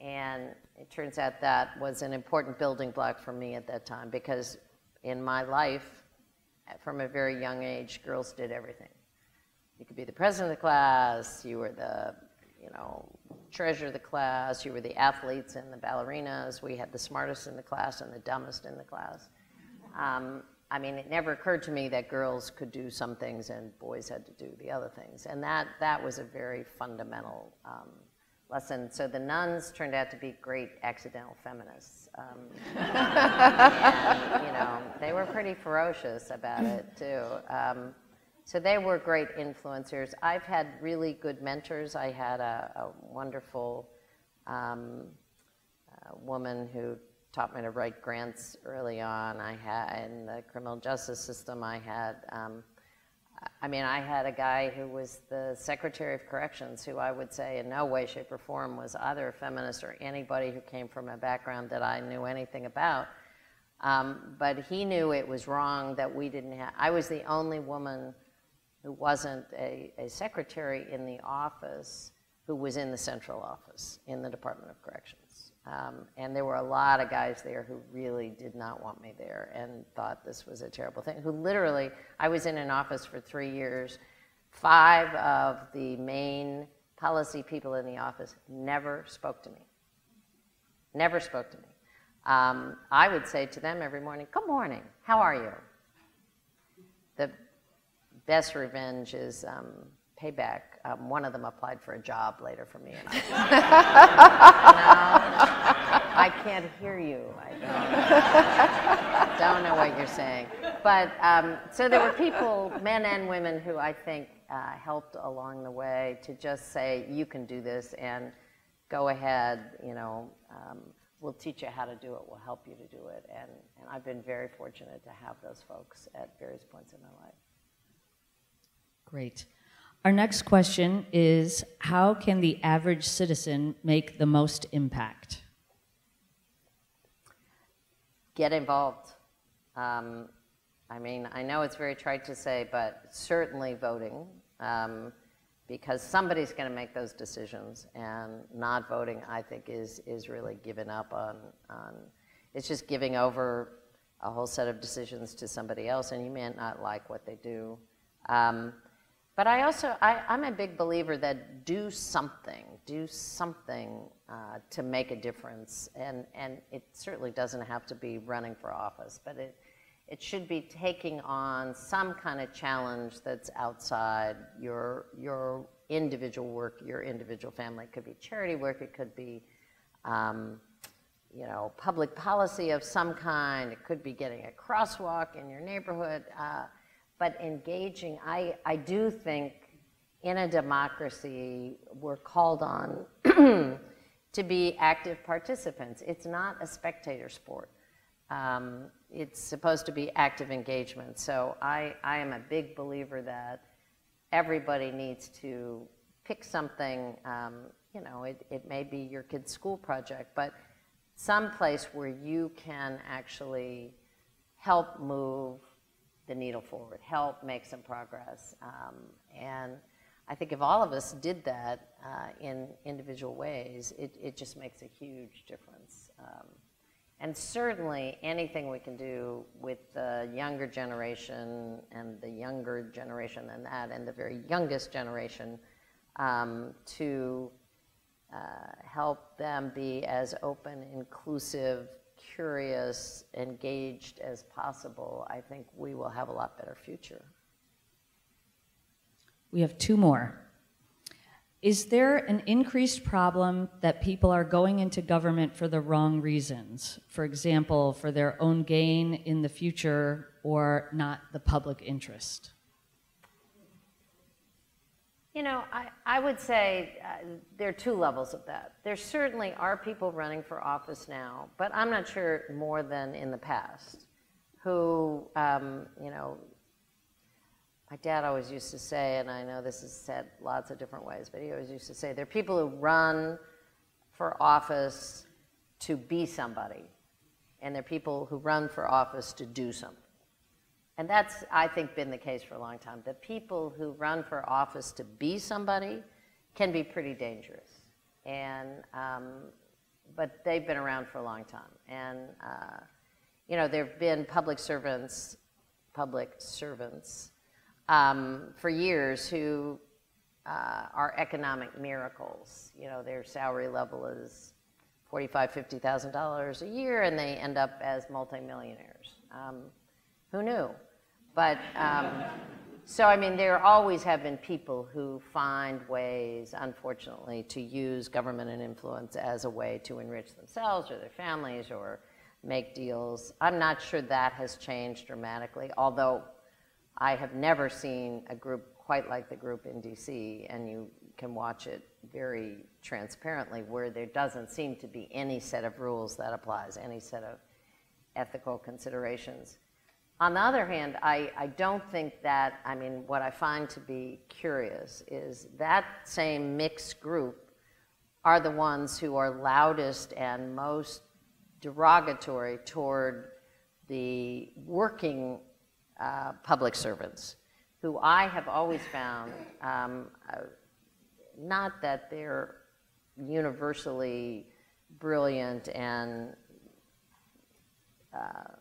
And it turns out that was an important building block for me at that time because in my life, from a very young age, girls did everything. You could be the president of the class, you were the, you know, treasure of the class, you were the athletes and the ballerinas, we had the smartest in the class and the dumbest in the class. Um, I mean, it never occurred to me that girls could do some things and boys had to do the other things. And that, that was a very fundamental um, lesson. So the nuns turned out to be great accidental feminists. Um, and, you know, they were pretty ferocious about it too. Um, so they were great influencers. I've had really good mentors. I had a, a wonderful um, uh, woman who taught me to write grants early on. I had in the criminal justice system. I had, um, I mean, I had a guy who was the Secretary of Corrections, who I would say in no way, shape, or form was either a feminist or anybody who came from a background that I knew anything about. Um, but he knew it was wrong that we didn't have. I was the only woman who wasn't a, a secretary in the office who was in the central office in the Department of Corrections. Um, and there were a lot of guys there who really did not want me there and thought this was a terrible thing. Who literally, I was in an office for three years. Five of the main policy people in the office never spoke to me. Never spoke to me. Um, I would say to them every morning, Good morning, how are you? The best revenge is um, payback. Um, one of them applied for a job later for me, and I, no, I can't hear you. I don't, don't know what you're saying. But um, so there were people, men and women, who I think uh, helped along the way to just say, you can do this, and go ahead, you know, um, we'll teach you how to do it, we'll help you to do it. And, and I've been very fortunate to have those folks at various points in my life. Great. Our next question is How can the average citizen make the most impact? Get involved. Um, I mean, I know it's very trite to say, but certainly voting, um, because somebody's going to make those decisions, and not voting, I think, is is really giving up on on. It's just giving over a whole set of decisions to somebody else, and you may not like what they do. Um, but I also, I, am a big believer that do something, do something uh, to make a difference. And, and it certainly doesn't have to be running for office, but it, it should be taking on some kind of challenge that's outside your, your individual work, your individual family. It could be charity work, it could be, um, you know, public policy of some kind, it could be getting a crosswalk in your neighborhood. Uh, but engaging, I, I do think in a democracy, we're called on to be active participants. It's not a spectator sport. Um, it's supposed to be active engagement. So I, I am a big believer that everybody needs to pick something, um, you know, it, it may be your kid's school project, but some place where you can actually help move the needle forward, help make some progress. Um, and I think if all of us did that uh, in individual ways, it, it just makes a huge difference. Um, and certainly anything we can do with the younger generation and the younger generation than that and the very youngest generation um, to uh, help them be as open, inclusive, curious, engaged as possible, I think we will have a lot better future. We have two more. Is there an increased problem that people are going into government for the wrong reasons? For example, for their own gain in the future or not the public interest? You know, I, I would say uh, there are two levels of that. There certainly are people running for office now, but I'm not sure more than in the past, who, um, you know, my dad always used to say, and I know this is said lots of different ways, but he always used to say, there are people who run for office to be somebody, and there are people who run for office to do something. And that's, I think, been the case for a long time. The people who run for office to be somebody can be pretty dangerous. And, um, but they've been around for a long time. And, uh, you know, there have been public servants, public servants um, for years who uh, are economic miracles. You know, their salary level is $45,000, $50,000 a year, and they end up as multimillionaires. Um, who knew? But um, so, I mean, there always have been people who find ways, unfortunately, to use government and influence as a way to enrich themselves or their families or make deals. I'm not sure that has changed dramatically, although I have never seen a group quite like the group in DC, and you can watch it very transparently, where there doesn't seem to be any set of rules that applies, any set of ethical considerations. On the other hand, I, I don't think that, I mean, what I find to be curious is that same mixed group are the ones who are loudest and most derogatory toward the working uh, public servants, who I have always found, um, uh, not that they're universally brilliant and uh,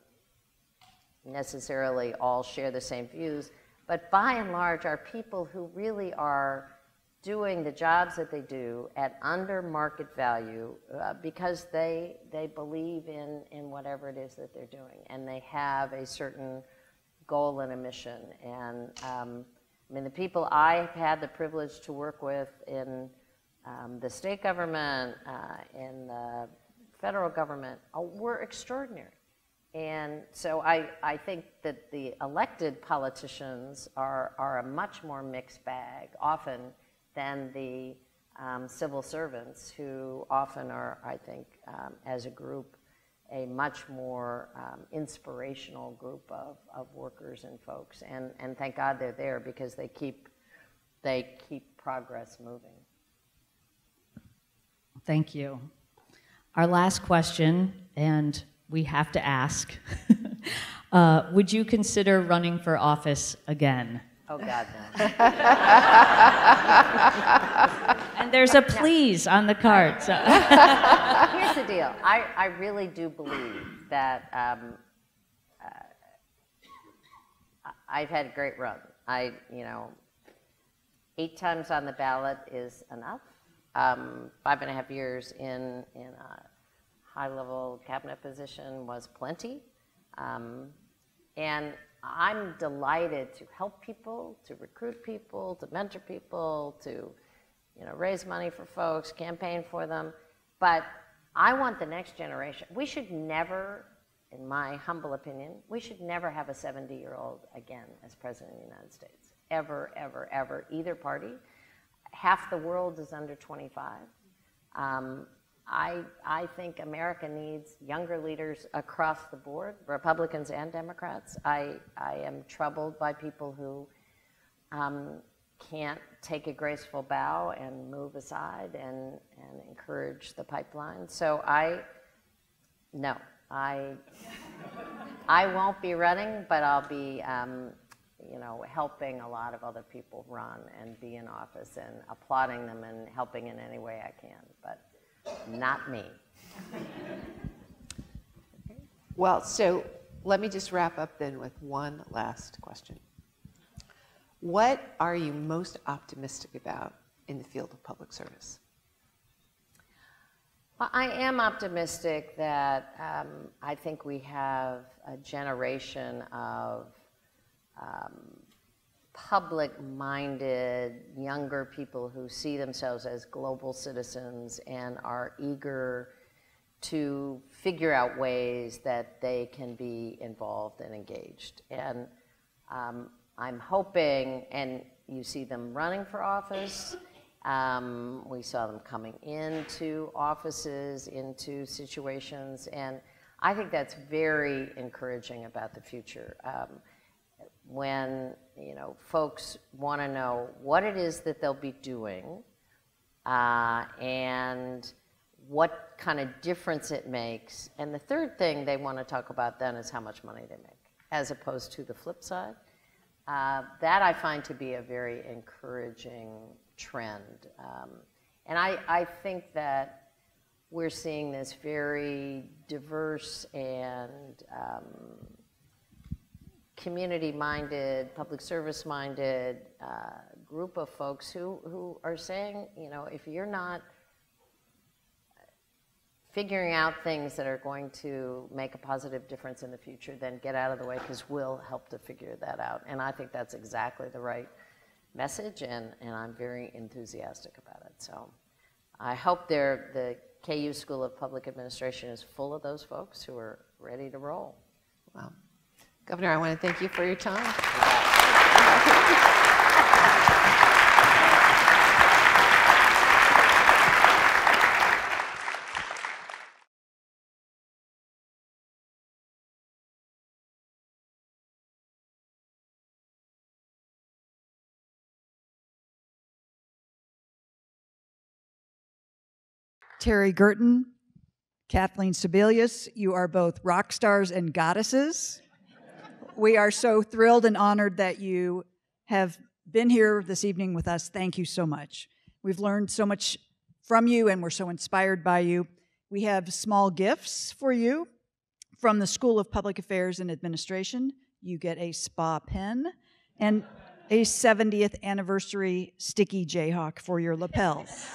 necessarily all share the same views, but by and large are people who really are doing the jobs that they do at under market value uh, because they they believe in in whatever it is that they're doing and they have a certain goal and a mission. And um, I mean the people I've had the privilege to work with in um, the state government uh, in the federal government uh, were extraordinary and so I, I think that the elected politicians are, are a much more mixed bag often than the um, civil servants who often are, I think, um, as a group, a much more um, inspirational group of, of workers and folks. And, and thank God they're there because they keep, they keep progress moving. Thank you. Our last question, and we have to ask uh, Would you consider running for office again? Oh, God, no. and there's a please on the card. So. Here's the deal I, I really do believe that um, uh, I've had a great run. I, you know, eight times on the ballot is enough. Um, five and a half years in, in a high level cabinet position was plenty. Um, and I'm delighted to help people, to recruit people, to mentor people, to you know, raise money for folks, campaign for them. But I want the next generation. We should never, in my humble opinion, we should never have a 70 year old again as president of the United States. Ever, ever, ever. Either party. Half the world is under 25. Um, I, I think America needs younger leaders across the board, Republicans and Democrats. I, I am troubled by people who um, can't take a graceful bow and move aside and, and encourage the pipeline. So I, no, I, I won't be running, but I'll be, um, you know, helping a lot of other people run and be in office and applauding them and helping in any way I can. But not me. Well, so let me just wrap up then with one last question. What are you most optimistic about in the field of public service? Well, I am optimistic that um, I think we have a generation of um, public minded younger people who see themselves as global citizens and are eager to figure out ways that they can be involved and engaged. And um, I'm hoping, and you see them running for office. Um, we saw them coming into offices, into situations, and I think that's very encouraging about the future. Um, when you know folks want to know what it is that they'll be doing uh, and what kind of difference it makes. And the third thing they want to talk about then is how much money they make, as opposed to the flip side. Uh, that I find to be a very encouraging trend. Um, and I, I think that we're seeing this very diverse and um, community-minded, public service-minded uh, group of folks who, who are saying, you know, if you're not figuring out things that are going to make a positive difference in the future, then get out of the way because we'll help to figure that out. And I think that's exactly the right message, and, and I'm very enthusiastic about it. So I hope the KU School of Public Administration is full of those folks who are ready to roll. Wow. Governor, I want to thank you for your time. Terry Gerton, Kathleen Sebelius, you are both rock stars and goddesses. We are so thrilled and honored that you have been here this evening with us. Thank you so much. We've learned so much from you and we're so inspired by you. We have small gifts for you from the School of Public Affairs and Administration. You get a spa pen and a 70th anniversary sticky Jayhawk for your lapels.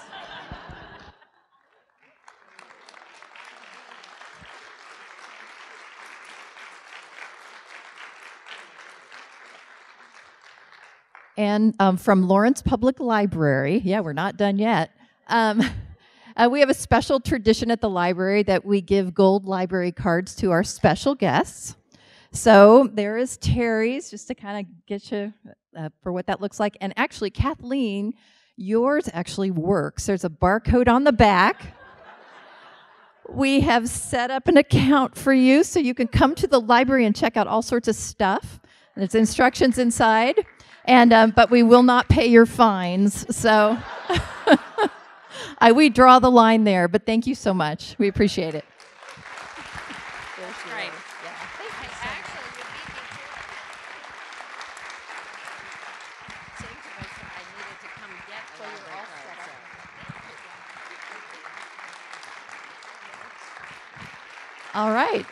And um, from Lawrence Public Library. Yeah, we're not done yet. Um, uh, we have a special tradition at the library that we give gold library cards to our special guests. So there is Terry's, just to kind of get you uh, for what that looks like. And actually, Kathleen, Yours actually works. There's a barcode on the back. We have set up an account for you so you can come to the library and check out all sorts of stuff. And there's instructions inside, and um, but we will not pay your fines. So I, we draw the line there. But thank you so much. We appreciate it. Right. All right.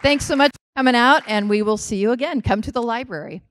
Thanks so much for coming out, and we will see you again. Come to the library.